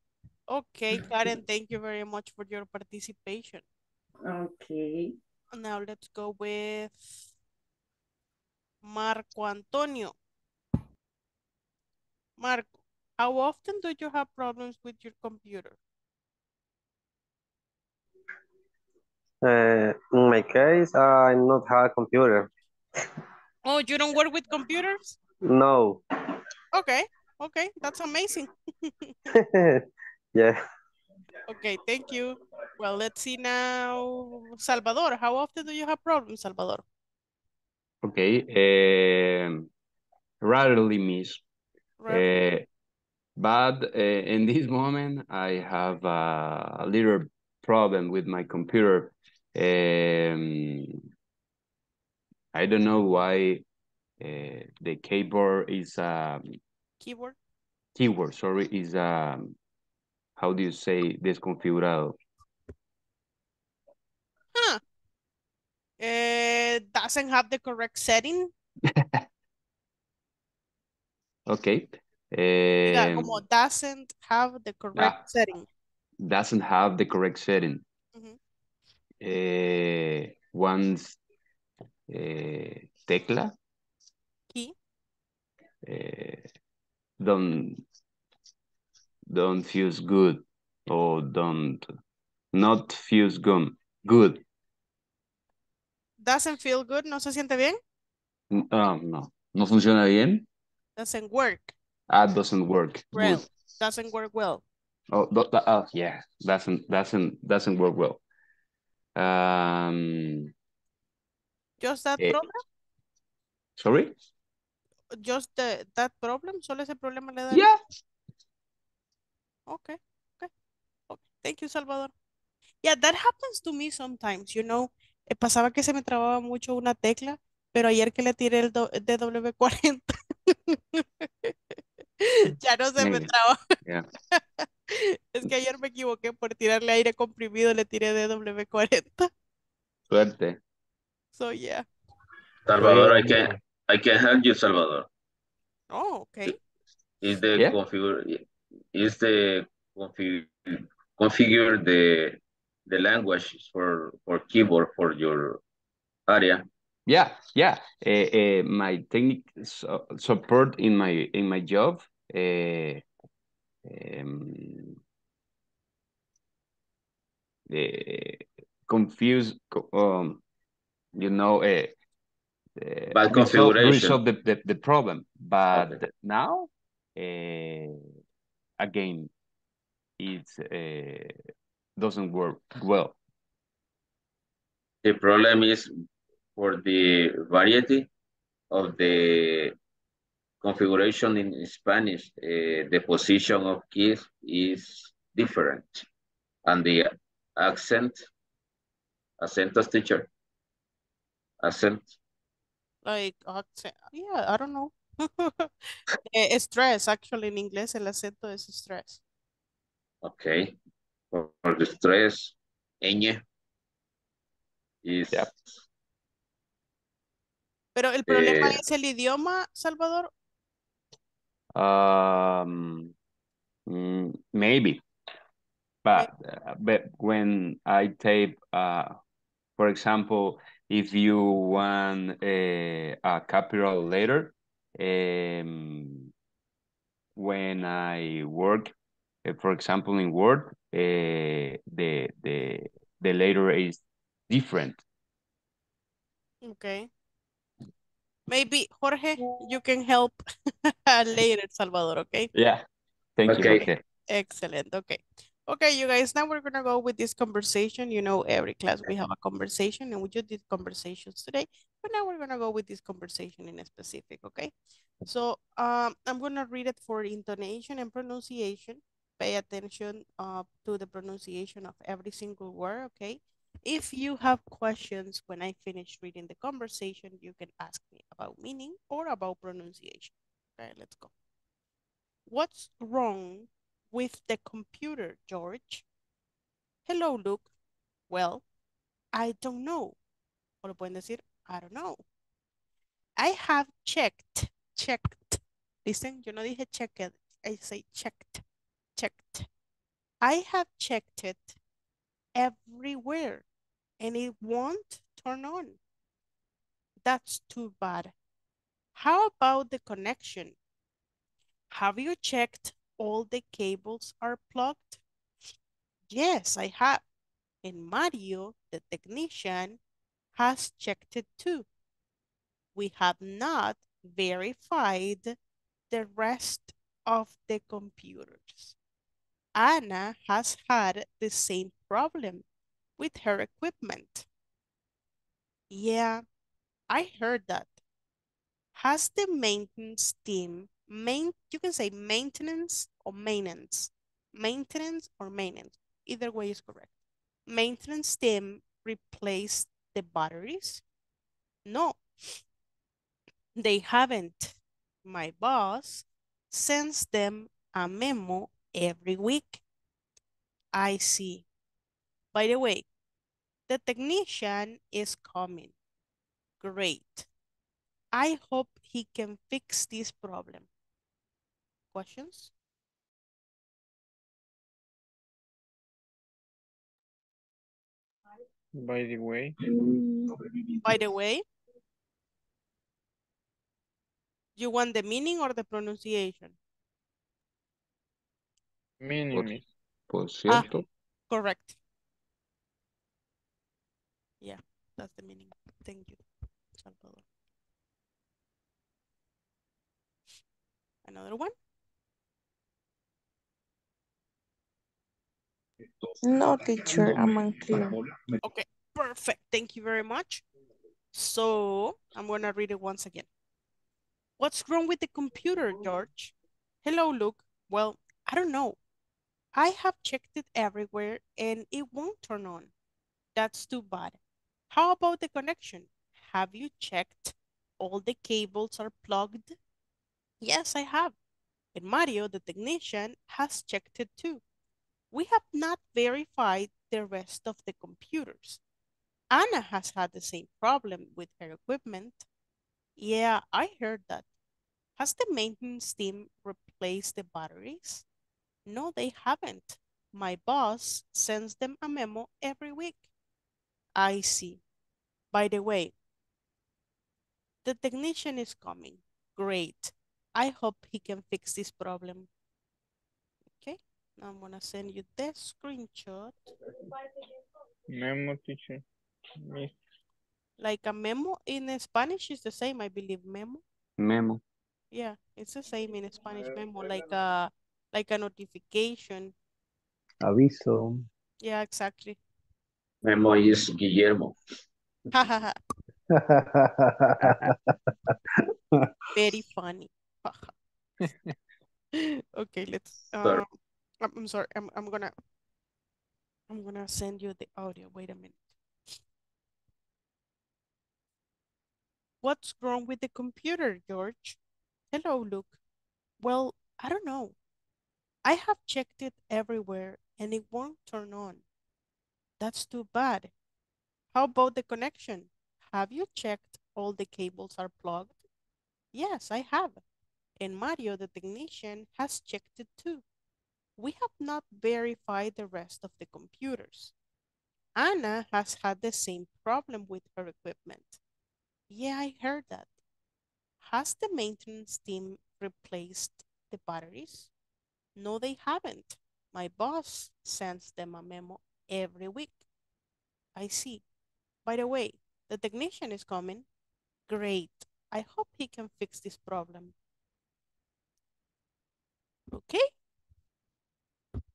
Okay, [LAUGHS] Karen, thank you very much for your participation. Okay. Now let's go with Marco Antonio. Marco, how often do you have problems with your computer? Uh, in my case, I not have a computer. [LAUGHS] Oh, you don't work with computers? No. Okay, okay, that's amazing. [LAUGHS] yeah. Okay, thank you. Well, let's see now. Salvador, how often do you have problems, Salvador? Okay. Um, rarely miss. Uh, but uh, in this moment, I have a little problem with my computer. Um, I don't know why uh, the keyboard is um, Keyboard? keyword, sorry, is um, how do you say desconfigurado? Huh. Eh, doesn't have the correct setting. [LAUGHS] Okay. Um, como doesn't have the correct ah. setting. doesn't have the correct setting. Ujú. Eh, once eh, tecla Key. eh, don't don't feels good or don't not feels good good Doesn't feel good, no se siente bien. Ah, no no funciona bien Doesn't work ah doesn't work well. good Doesn't work well. oh, oh yeah doesn't doesn't doesn't work well um Just that Eh. problem? sorry Just the, that problem? ¿Solo ese problema le da? Yeah. Okay, okay. okay. Thank you, Salvador. Yeah, that happens to me sometimes, you know. Eh, pasaba que se me trababa mucho una tecla, pero ayer que le tiré el do- DW40, [LAUGHS] ya no se me traba. Yeah. [LAUGHS] Es que ayer me equivoqué por tirarle aire comprimido, le tiré DW40. Suerte. So yeah. Salvador, I can I can help you, Salvador. Oh, okay. Is the Yeah. configure is the configure configure the the language for for keyboard for your area. Yeah, yeah. Uh, uh, my technique su- support in my in my job. Uh, um, confuse, um, you know, uh, uh, resolve, configuration. resolve the, the, the problem. But now, uh, again, it uh, doesn't work well. The problem is for the variety of the configuration in Spanish, uh, the position of keys is different. And the accent, accent as teacher, accent, Like, accent. Yeah, I don't know. [LAUGHS] Eh, stress, actually, en inglés el acento es stress. okay. For, for the stress, ñ is Pero el problema Eh, es el idioma, Salvador. Um, mm, maybe, but uh, but when I type, uh, for example, if you want a, a capital letter, um, when I work, uh, for example, in Word, uh, the the the letter is different. Okay. Maybe, Jorge, you can help [LAUGHS] later, Salvador, okay? Yeah, thank you. Okay. Okay. Excellent. Okay. Okay, you guys, now we're gonna go with this conversation. You know, every class we have a conversation and we just did conversations today, but now we're gonna go with this conversation in a specific, okay? So um, I'm gonna read it for intonation and pronunciation. Pay attention uh, to the pronunciation of every single word, okay? If you have questions when I finish reading the conversation, you can ask me about meaning or about pronunciation. Okay, let's go. What's wrong with the computer, George? Hello, Luke. Well, I don't know. O lo pueden decir, I don't know. I have checked, checked. Listen, yo no dije checked, I say checked, checked. I have checked it everywhere and it won't turn on. That's too bad. How about the connection? Have you checked all the cables are plugged? Yes, I have. And Mario, the technician, has checked it too. We have not verified the rest of the computers. Anna has had the same problem with her equipment. Yeah, I heard that. Has the maintenance team, main, you can say maintenance or maintenance, maintenance or maintenance, either way is correct. Maintenance team replaced the batteries? No, they haven't. My boss sends them a memo every week. I see. By the way, the technician is coming. Great. I hope he can fix this problem. Questions? By the way, By the way, you want the meaning or the pronunciation? meaning is Por Ah, correct. Yeah, that's the meaning. Thank you, Salvador. Another one? No, teacher, I'm unclear. Okay, perfect. Thank you very much. So I'm gonna read it once again. What's wrong with the computer, George? Hello, Luke. Well, I don't know. I have checked it everywhere and it won't turn on. That's too bad. How about the connection? Have you checked all the cables are plugged? Yes, I have. And Mario, the technician, has checked it too. We have not verified the rest of the computers. Anna has had the same problem with her equipment. Yeah, I heard that. Has the maintenance team replaced the batteries? No, they haven't. My boss sends them a memo every week. I see. By the way, the technician is coming. Great. I hope he can fix this problem. Okay, now I'm gonna send you the screenshot. Memo teacher. Miss. Like a memo in Spanish is the same, I believe, memo. Memo. Yeah, it's the same in Spanish memo, like a like a notification. Aviso. Yeah, exactly. Memo is Guillermo. [LAUGHS] Very funny. [LAUGHS] okay, let's. Sorry. Um, I'm, I'm sorry. I'm I'm gonna. I'm gonna send you the audio. Wait a minute. What's wrong with the computer, George? Hello, Luke. Well, I don't know. I have checked it everywhere and it won't turn on. That's too bad. How about the connection? Have you checked all the cables are plugged? Yes, I have. And Mario, the technician, has checked it too. We have not verified the rest of the computers. Anna has had the same problem with her equipment. Yeah, I heard that. Has the maintenance team replaced the batteries? No, they haven't. My boss sends them a memo every week. I see. By the way, the technician is coming. Great. I hope he can fix this problem. Okay.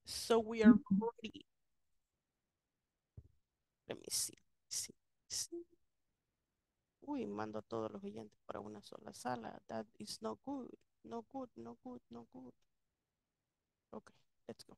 So we are mm-hmm. ready. Let me see. see, see. Uy, mando a todos los oyentes para una sola sala. That is not good. No good, no good, no good. Okay, let's go.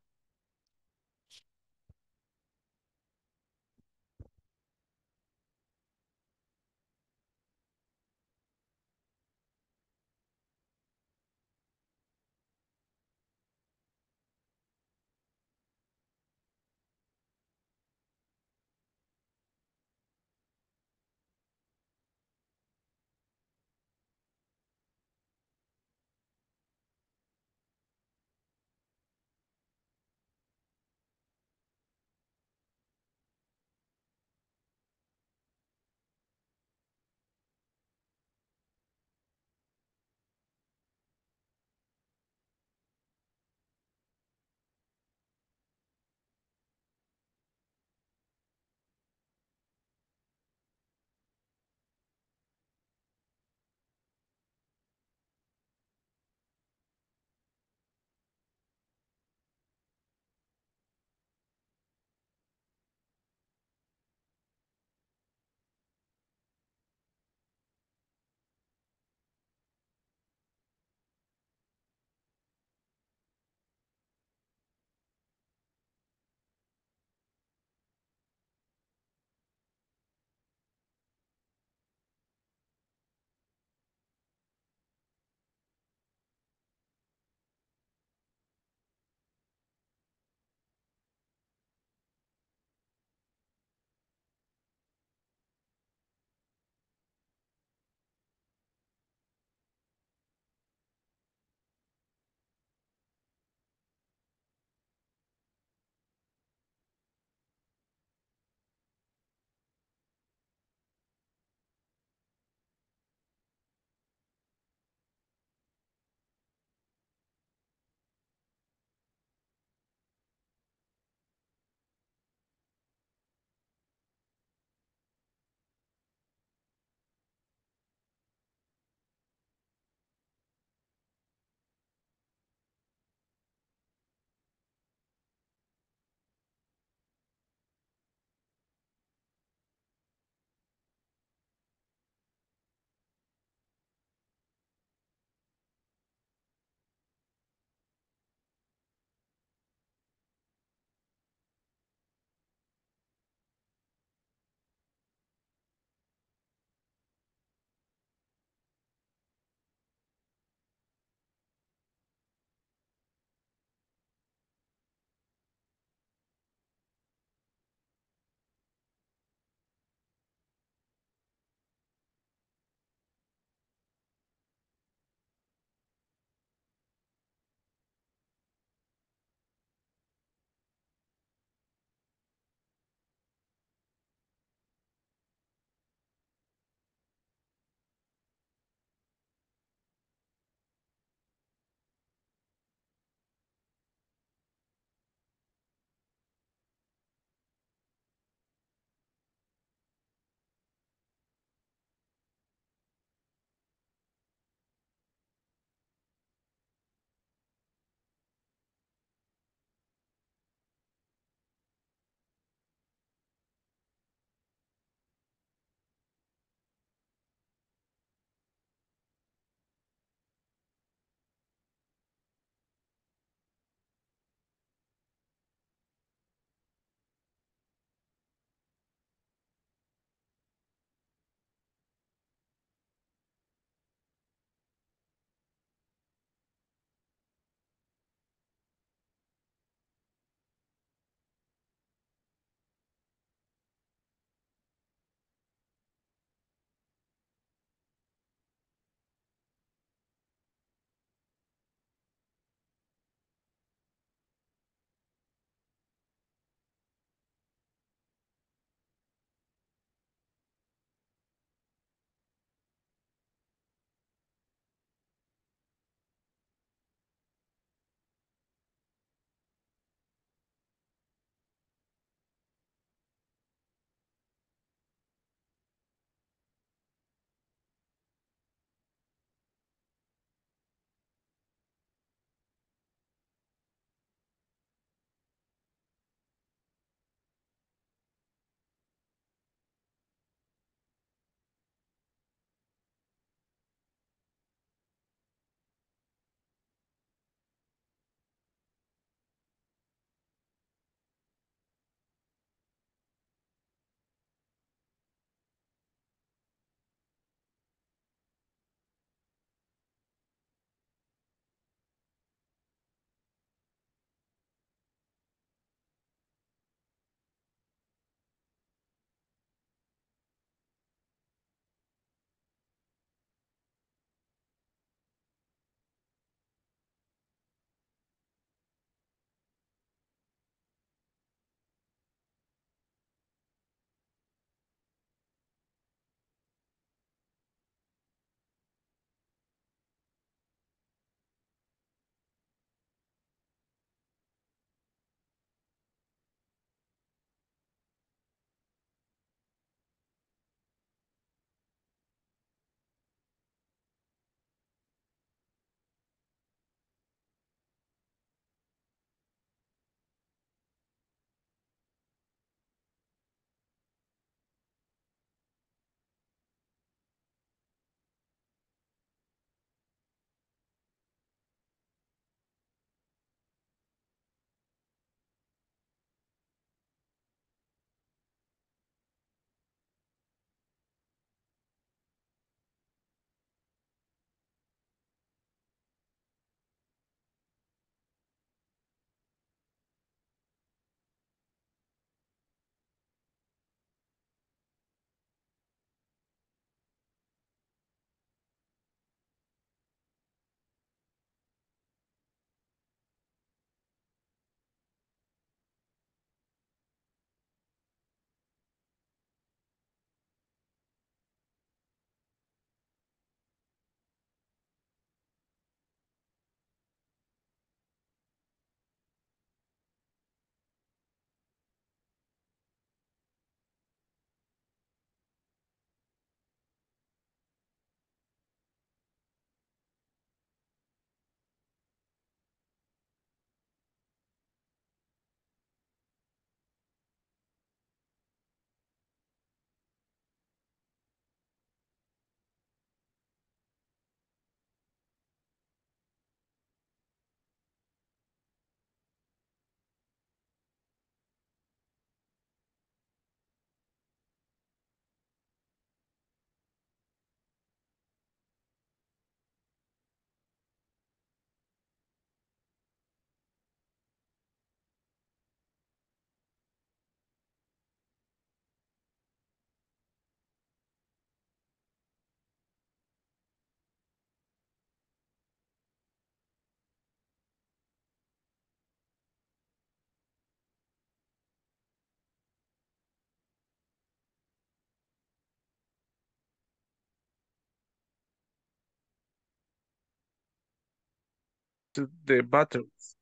To the batteries?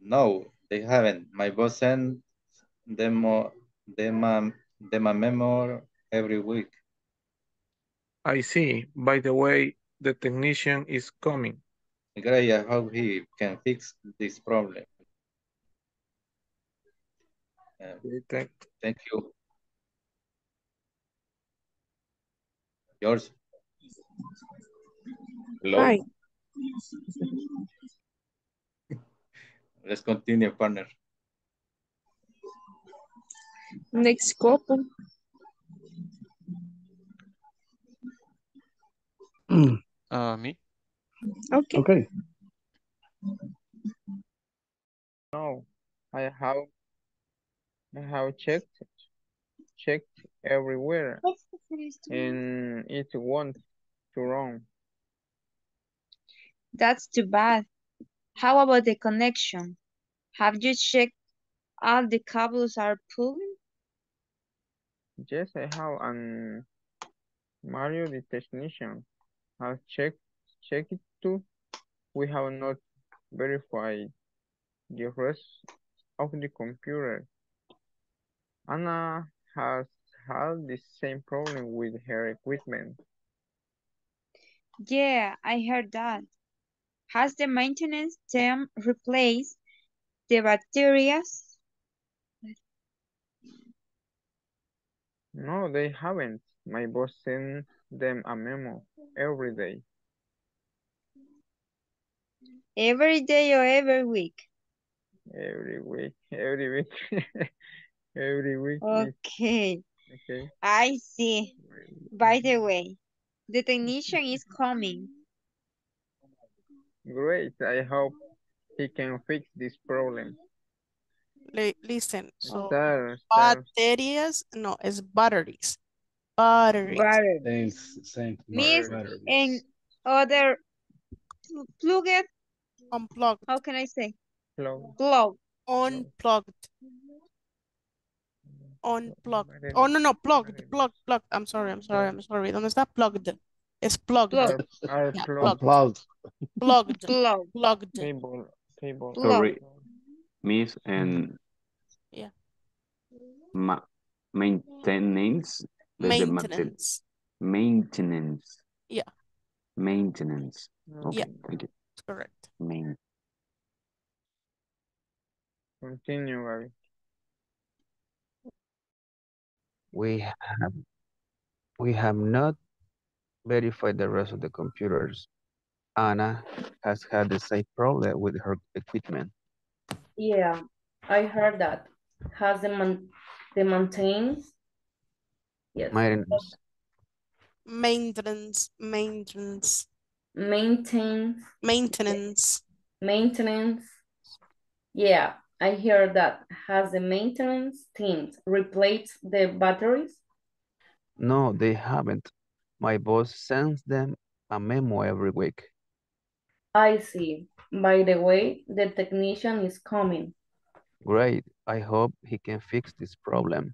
No, they haven't. My boss sent them, them, a- them a memo every week. I see. By the way, the technician is coming. Great, I hope he can fix this problem. Uh, Thank, thank you. George. Hello. Hi. Let's continue, partner. Next couple. Uh, me? Okay. Okay. No, I have I have checked checked everywhere and it won't to wrong. That's too bad. How about the connection? Have you checked all the cables are pulling? Yes, I have and Mario the technician has checked checked it too. We have not verified the rest of the computer. Anna has had the same problem with her equipment. Yeah, I heard that. Has the maintenance team replaced the batteries? No, they haven't. My boss sent them a memo every day. Every day or every week? Every week, [LAUGHS] every week, [LAUGHS] every week. Okay, Okay. I see. By the way, the technician is coming. Great. I hope he can fix this problem. Li- listen, so Star, star. baterías, no, it's batteries. Batteries. Battery. Same, same. Miss batteries. and other pl- plug it. Unplugged. How can I say? Plug. Plug. Unplugged. Unplugged. Oh, no, no, plugged, plugged, plugged. I'm sorry, I'm sorry, I'm sorry. ¿Dónde está plugged? Es plugged. Plug. Are ah, Yeah, plugged. plugged. Unplugged. [LAUGHS] Plugged. Plugged. Cable, cable. Sorry, Miss and Yeah. ma maintenance. the- the mainte- Maintenance. Maintenance. Yeah, Maintenance. Okay, Yeah. thank you. correct. Main. Continue, Gabby. We have we have not verified the rest of the computers. Anna has had the same problem with her equipment. Yeah, I heard that. Has the man the maintenance? Yes. Maintenance. Maintenance, maintenance, Maintenance. maintenance. Maintenance. Yeah, I heard that. Has the maintenance team replaced the batteries? No, they haven't. My boss sends them a memo every week. I see. By the way, the technician is coming. Great. I hope he can fix this problem.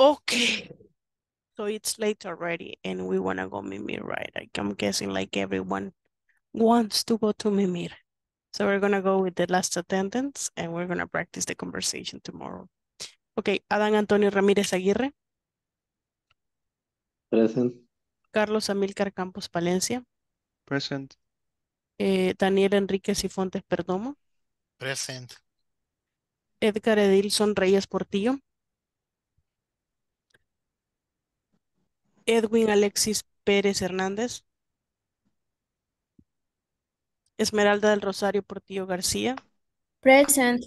Okay. So it's late already and we want to go Mimir, right? Like I'm guessing like everyone wants to go to Mimir. So we're going to go with the last attendance and we're going to practice the conversation tomorrow. Okay, Adán Antonio Ramírez Aguirre, Present. Carlos Amílcar Campos Palencia, Present. eh, Daniel Enrique Sifontes Perdomo, Present. Edgar Edilson Reyes Portillo, Edwin Alexis Pérez Hernández, Esmeralda del Rosario Portillo García, Present.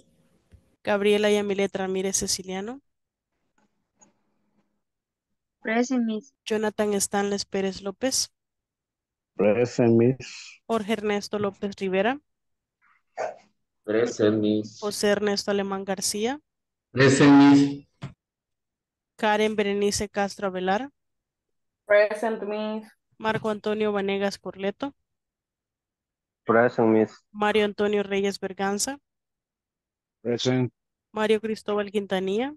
Gabriela Yamilet Ramírez Ceciliano, Present, Miss. Jonathan Stanles Pérez López, Present, Miss. Jorge Ernesto López Rivera, Present, Miss. José Ernesto Alemán García, Present, Miss. Karen Berenice Castro Avelar, Present, Miss. Marco Antonio Vanegas Corleto, Present, Miss. Mario Antonio Reyes Berganza, Present. Mario Cristóbal Quintanilla,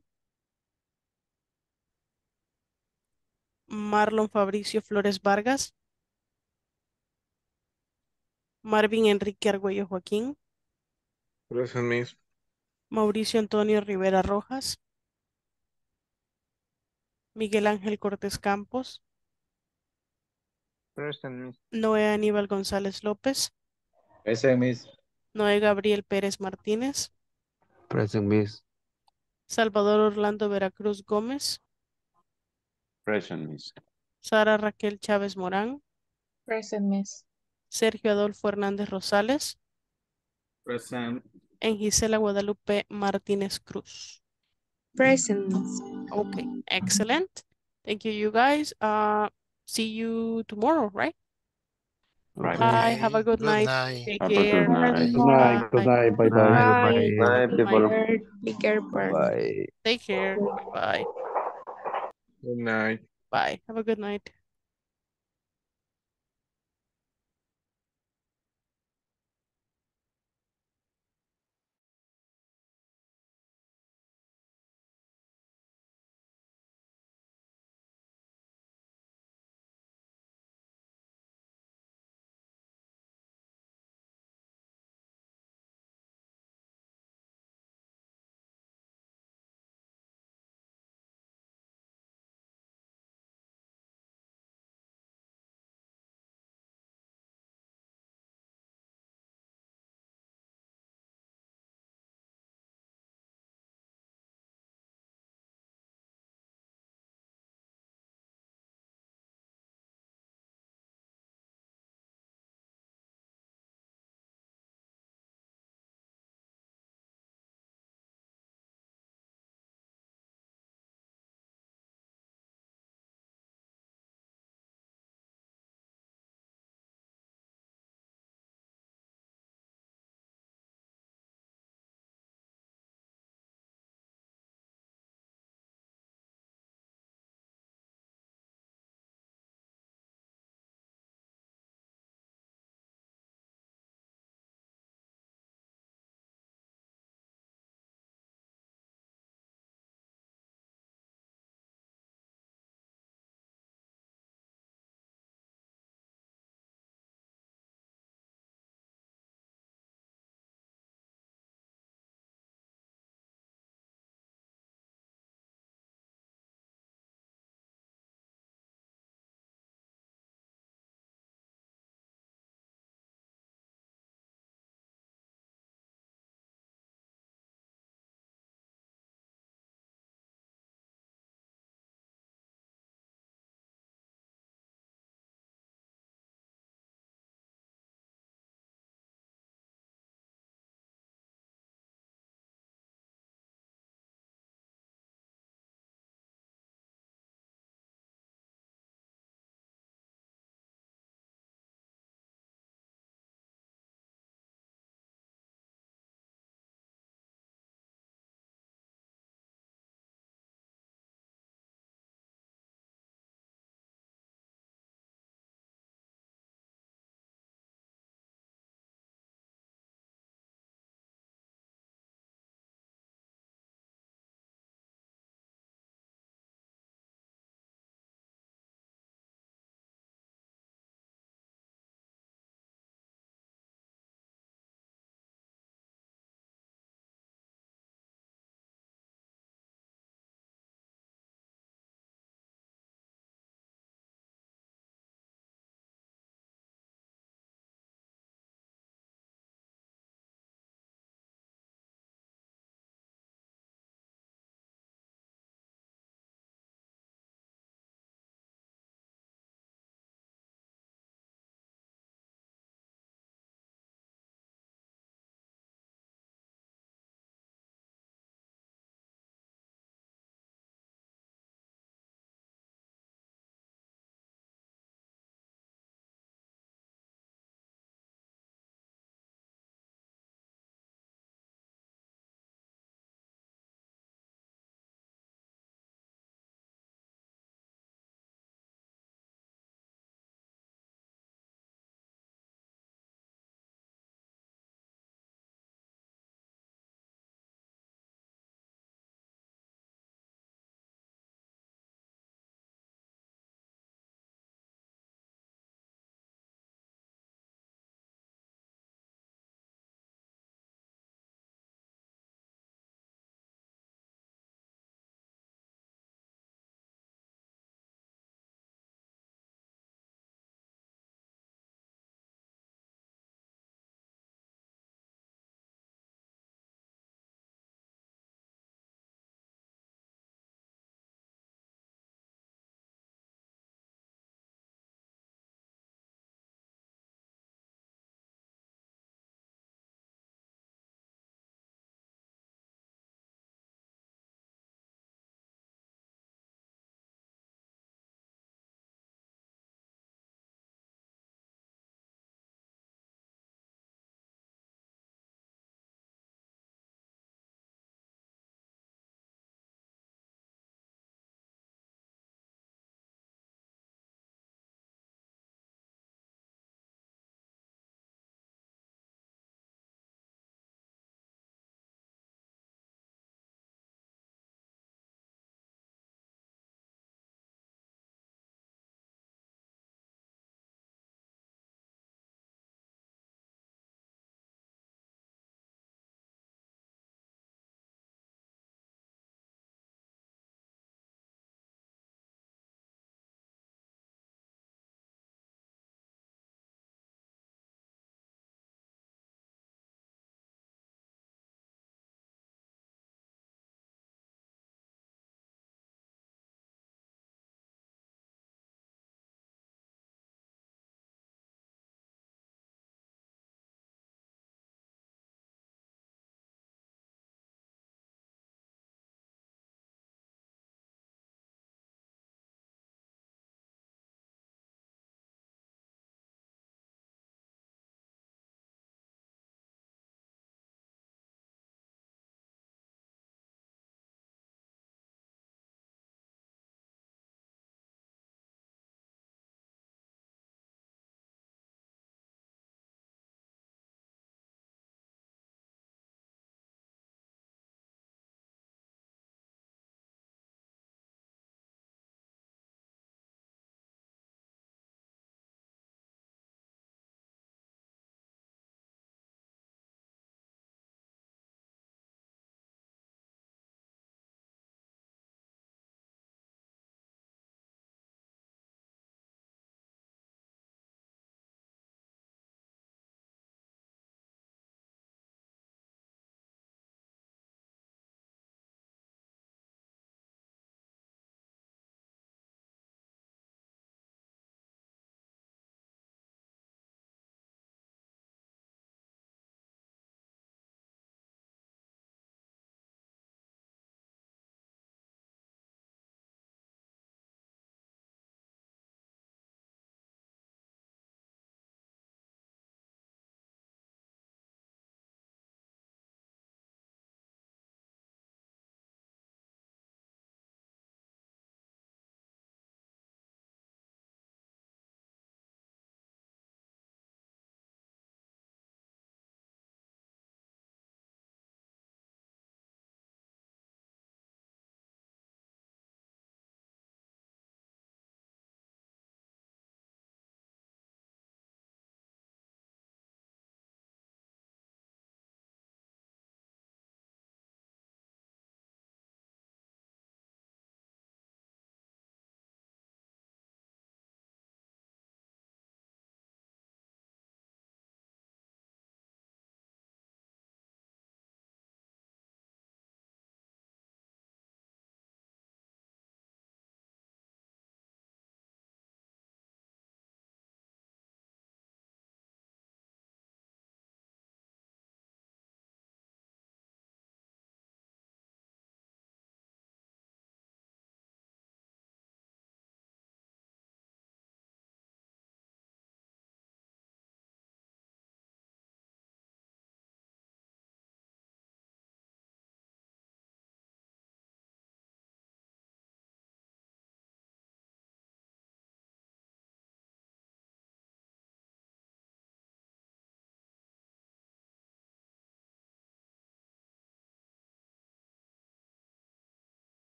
Marlon Fabricio Flores Vargas, Marvin Enrique Argüello Joaquín, Present, Miss. Mauricio Antonio Rivera Rojas, Miguel Ángel Cortés Campos, Present, Miss. Noé Aníbal González López, Present, Miss. Noé Gabriel Pérez Martínez, Present, Miss. Salvador Orlando Veracruz Gómez, Present, Miss. Sara Raquel Chávez Morán, Present, Miss. Sergio Adolfo Hernández Rosales, Present. and Gisela Guadalupe Martínez Cruz. Present, Miss. Okay, excellent. Thank you, you guys. Uh, see you tomorrow, right? Right. Bye. Have a good, Good night. night. Take Have a care. good night. Good night. Good night. Bye bye. Bye, Bye. Night, Good people. night. Be careful. Bye. Take care. Bye. Good night. Bye. Have a good night.